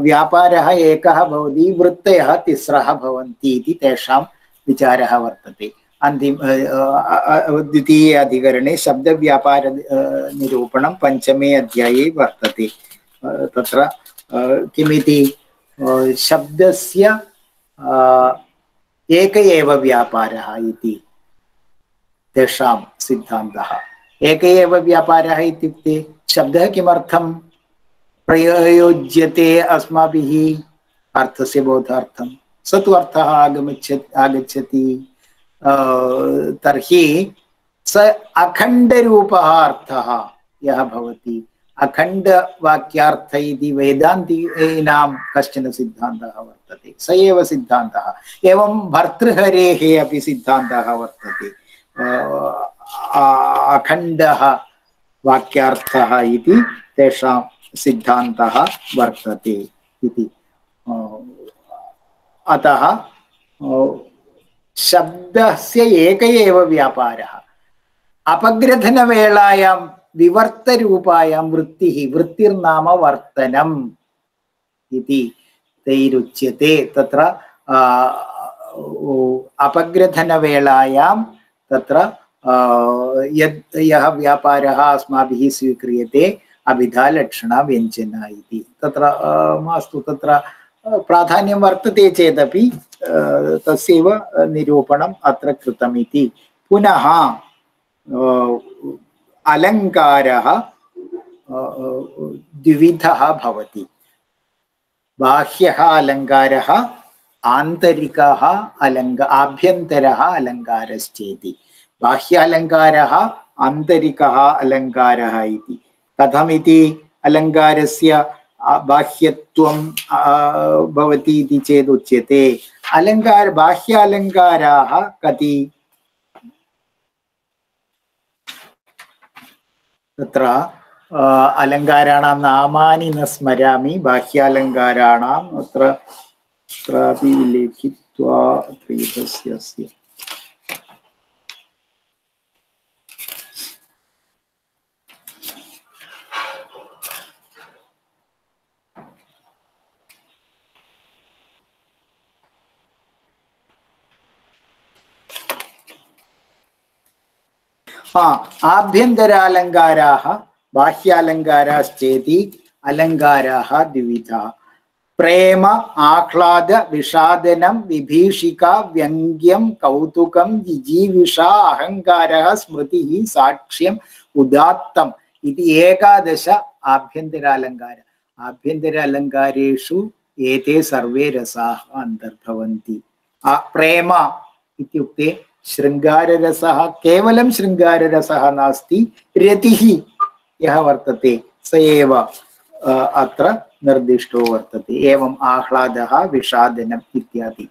व्यापारः एकः भवति, वृत्तयः तिस्रः भवन्ति इति तेषां विचारः वर्तते। अन्तिम द्वितीये अधिकरणे शब्दव्यापार निरूपणं पञ्चमे अध्याये वर्तते। तत्र किमिति? शब्दस्य एक एव व्यापारः इति। तेषां सिद्धान्तः। एक एव व्यापारः इत्युक्ते शब्दः किमर्थं? प्रयोज्यते अस्माभिः। अर्थस्य बोधार्थं। स तु अर्थः आगमिष्य आगच्छति। तर्हि स अखण्डरूपः अर्थः यः भवति। अखण्डवाक्यार्थ इति वेदान्तीनां कश्चन सिद्धान्तः वर्तते। स एव सिद्धान्तः। एवं भर्तृहरेः अपि सिद्धान्तः वर्तते। अखण्डः वाक्यार्थः इति तेषां सिद्धान्तः वर्तते इति अतः शब्दस्य एक एव व्यापारः अपग्रथनवेलायां विवर्तरूपायां वृत्तिः वृत्तिर्नाम वर्तनम् इति तैरुच्यते तत्र अपग्रथनवेलायां तत्र यद् यः व्यापारः अस्माभिः स्वीक्रियते अभिधा लक्षणा व्यञ्जना इति। तत्र मास्तु, तत्र प्राधान्यं वर्तते चेदपि तस्यैव निरूपणम् अत्र कृतमिति। पुनः अलङ्कारः द्विविधः भवति। बाह्यः अलङ्कारः, आन्तरिकः अलङ्ग, आभ्यन्तरः अलङ्कारश्चेति। बाह्य अलङ्कारः आन्तरिकः अलङ्कारः इति कथमिति अलङ्कारस्य बाह्यत्वं भवति इति चेदुच्यते अलङ्कार बाह्य अलङ्काराः कति तत्र अलङ्काराणां नामानि न स्मरामि बाह्यालङ्काराणाम् अत्र अत्रापि लिखित्वा अत्र ആ ആഭ്യന്തരാലങ്കാരാഹ ബാഹ്യാലങ്കാരാശ്ചേതി അലങ്കാരാഹ ദ്വിധ പ്രേമ ആഹ്ലാദ വിഷാദനം വിഭീഷിക വ്യംഗ്യം കൗതുകം ജിജീവിഷ അഹങ്കാര സ്മൃതി സാക്ഷ്യം ഉദാത്തം. ഇത് ഏകാദശ ആഭ്യന്തരാലങ്കാര. ആഭ്യന്തരാലങ്കാരേഷു ഏതേ സർവേ രസാഹ അന്തർഭവന്തി. പ്രേമ ഇത്യുക്തെ ശൃംഗാരരസ കേവലം ശൃംഗാരരസ നാസ്തി രതിഹി യഹ വർത്തത്തെ സയേവ അത്ര നിർദ്ദിഷ്ടോ വർത്തത്തെ. ഏവം ആഹ്ലാദ വിഷാദനം ഇത്യാദി.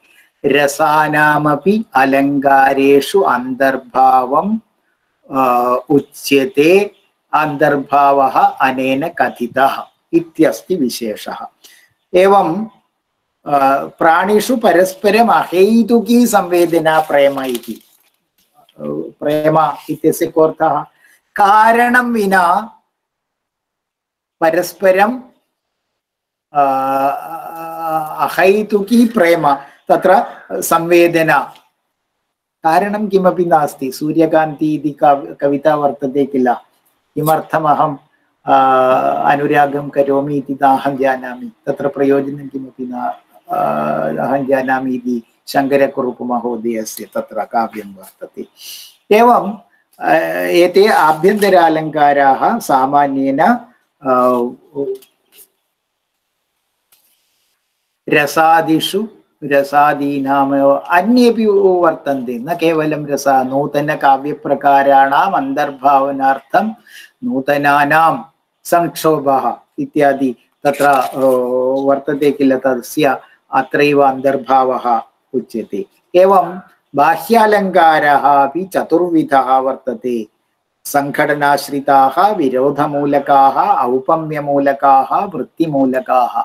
രസാനാമപി അലങ്കാരേഷു അന്തർഭാവം ഉച്യത്തെ അന്തർഭാവ അനേന കഥിത ഇത്യസ്തി വിശേഷ ഏവം പ്രാണിഷു പരസ്പരം അഹൈതുകി സംവേദന പ്രേമ ഇതി. പ്രേമ ഇത്യസ്യ കോർത്ഥ കാരണം വിന പരസ്പരം അഹൈതുകി പ്രേമ തത്ര സംവേദന. കാരണം കിമപി നാസ്തി സൂര്യകാന്തി ഇതി കവിത വർത്തതേക്കില്ല. കില്ല കിമർത്ഥമഹം അനുരാഗം കരോമി ഇതി നാഹം ജാനാമി. തത്ര പ്രയോജനം കിമപി നാ അഹം ജാനാമി ഇതി जानामि इति शङ्करकुरुपमहोदयस्य तत्र काव्यं वर्तते एवं एते आभ्यन्तरालङ्काराः सामान्येन रसादिषु रसादीनामेव अन्येपि वर्तन्ते न केवलं रसा नूतनकाव्यप्रकाराणाम् अन्तर्भावनार्थं नूतनानां संक्षोभः इत्यादि तत्र वर्तते किल तस्य अत्रैव अन्तर्भावः उच्यते एवं बाह्यालङ्कारः अपि चतुर्विधः वर्तते। सङ्घटनाश्रिताः विरोधमूलकाः, औपम्यमूलकाः, वृत्तिमूलकाः।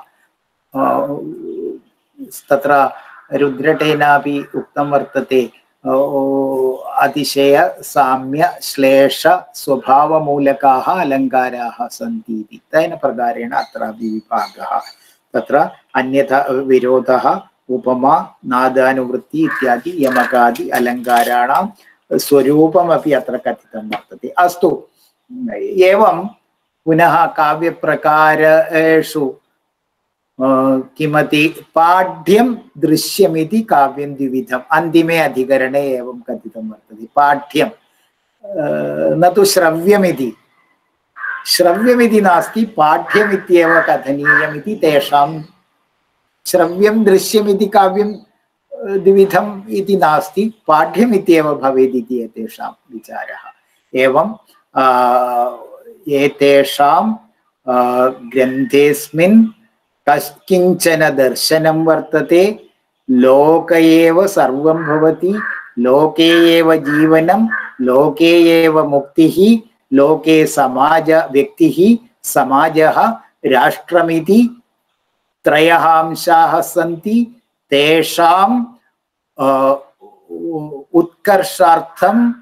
तत्र रुद्रटेनापि उक्तं वर्तते। अतिशय साम्य श्लेष स्वभावमूलकाः अलङ्काराः सन्ति इति। तेन प्रकारेण अत्रापि विभागः। तत्र अन्यथा विरोधः ഉപമ നാദാനുവൃത്തി ഇത്യാദി യമകാദി അലങ്കാരാണാം. സ്വരൂപമപി അത്ര കഥിതം വർത്തതി അസ്തു ഏവം പുനഃ കാവ്യപ്രകാരേഷു കിമതി പാഠ്യം ദൃശ്യമിതി കാവ്യം ദ്വിവിധം. അന്തിമേ അധികരണേ ഏവം കഥിതം വർത്തതി പാഠ്യം നു ശ്രവ്യമിതി. ശ്രവ്യമിതി നാസ്തി പാഠ്യമിത്യേവ കഥനീയമിതി തേഷാം श्रव्यं दृश्यमिति काव्यं द्विविधम् इति नास्ति, पाठ्यमित्येव भवेत् इति एतेषां विचारः। एवं एतेषां ग्रन्थेऽस्मिन् कश्किञ्चन दर्शनं वर्तते, लोक एव सर्वं भवति, लोके एव जीवनं, लोके एव मुक्तिः, लोके समाज व्यक्तिः, समाजः राष्ट्रमिति त्रयः अंशाः सन्ति, तेषां उत्कर्षार्थम्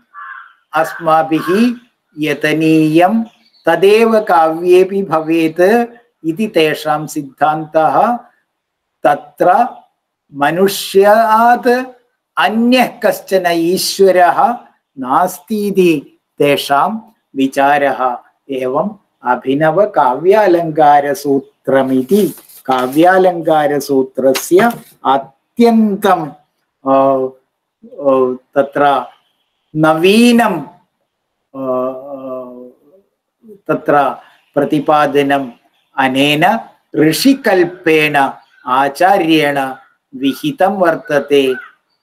अस्माभिः यतनीयं, तदेव काव्येपि भवेत् इति तेषां सिद्धान्तः। तत्र मनुष्यात् अन्यः कश्चन ईश्वरः नास्ति इति तेषां विचारः एवम् अभिनवकाव्यालङ्कारसूत्रमिति। काव्यालङ्कारसूत्रस्य अ, तत्र नवीनं तत्र प्रतिपादनम् अनेन ऋषिकल्पेन आचार्येण विहितं वर्तते।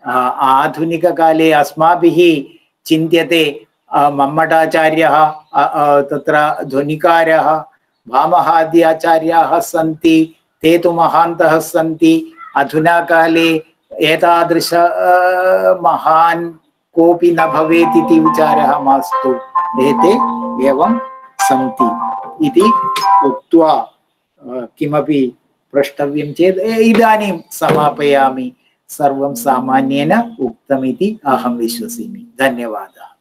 आधुनिककाले अस्माभिः चिन्त्यते मम्मटाचार्यः तत्र ध्वनिकारः भामहाद्याचार्याः सन्ति। ते तु महान्तः सन्ति। अधुना काले एतादृश महान् कोऽपि न भवेत् इति विचारः मास्तु। एते एवं सन्ति इति उक्त्वा किमपि प्रष्टव्यं चेत् इदानीं समापयामि। सर्वं सामान्येन उक्तमिति अहं विश्वसिमि। धन्यवादः।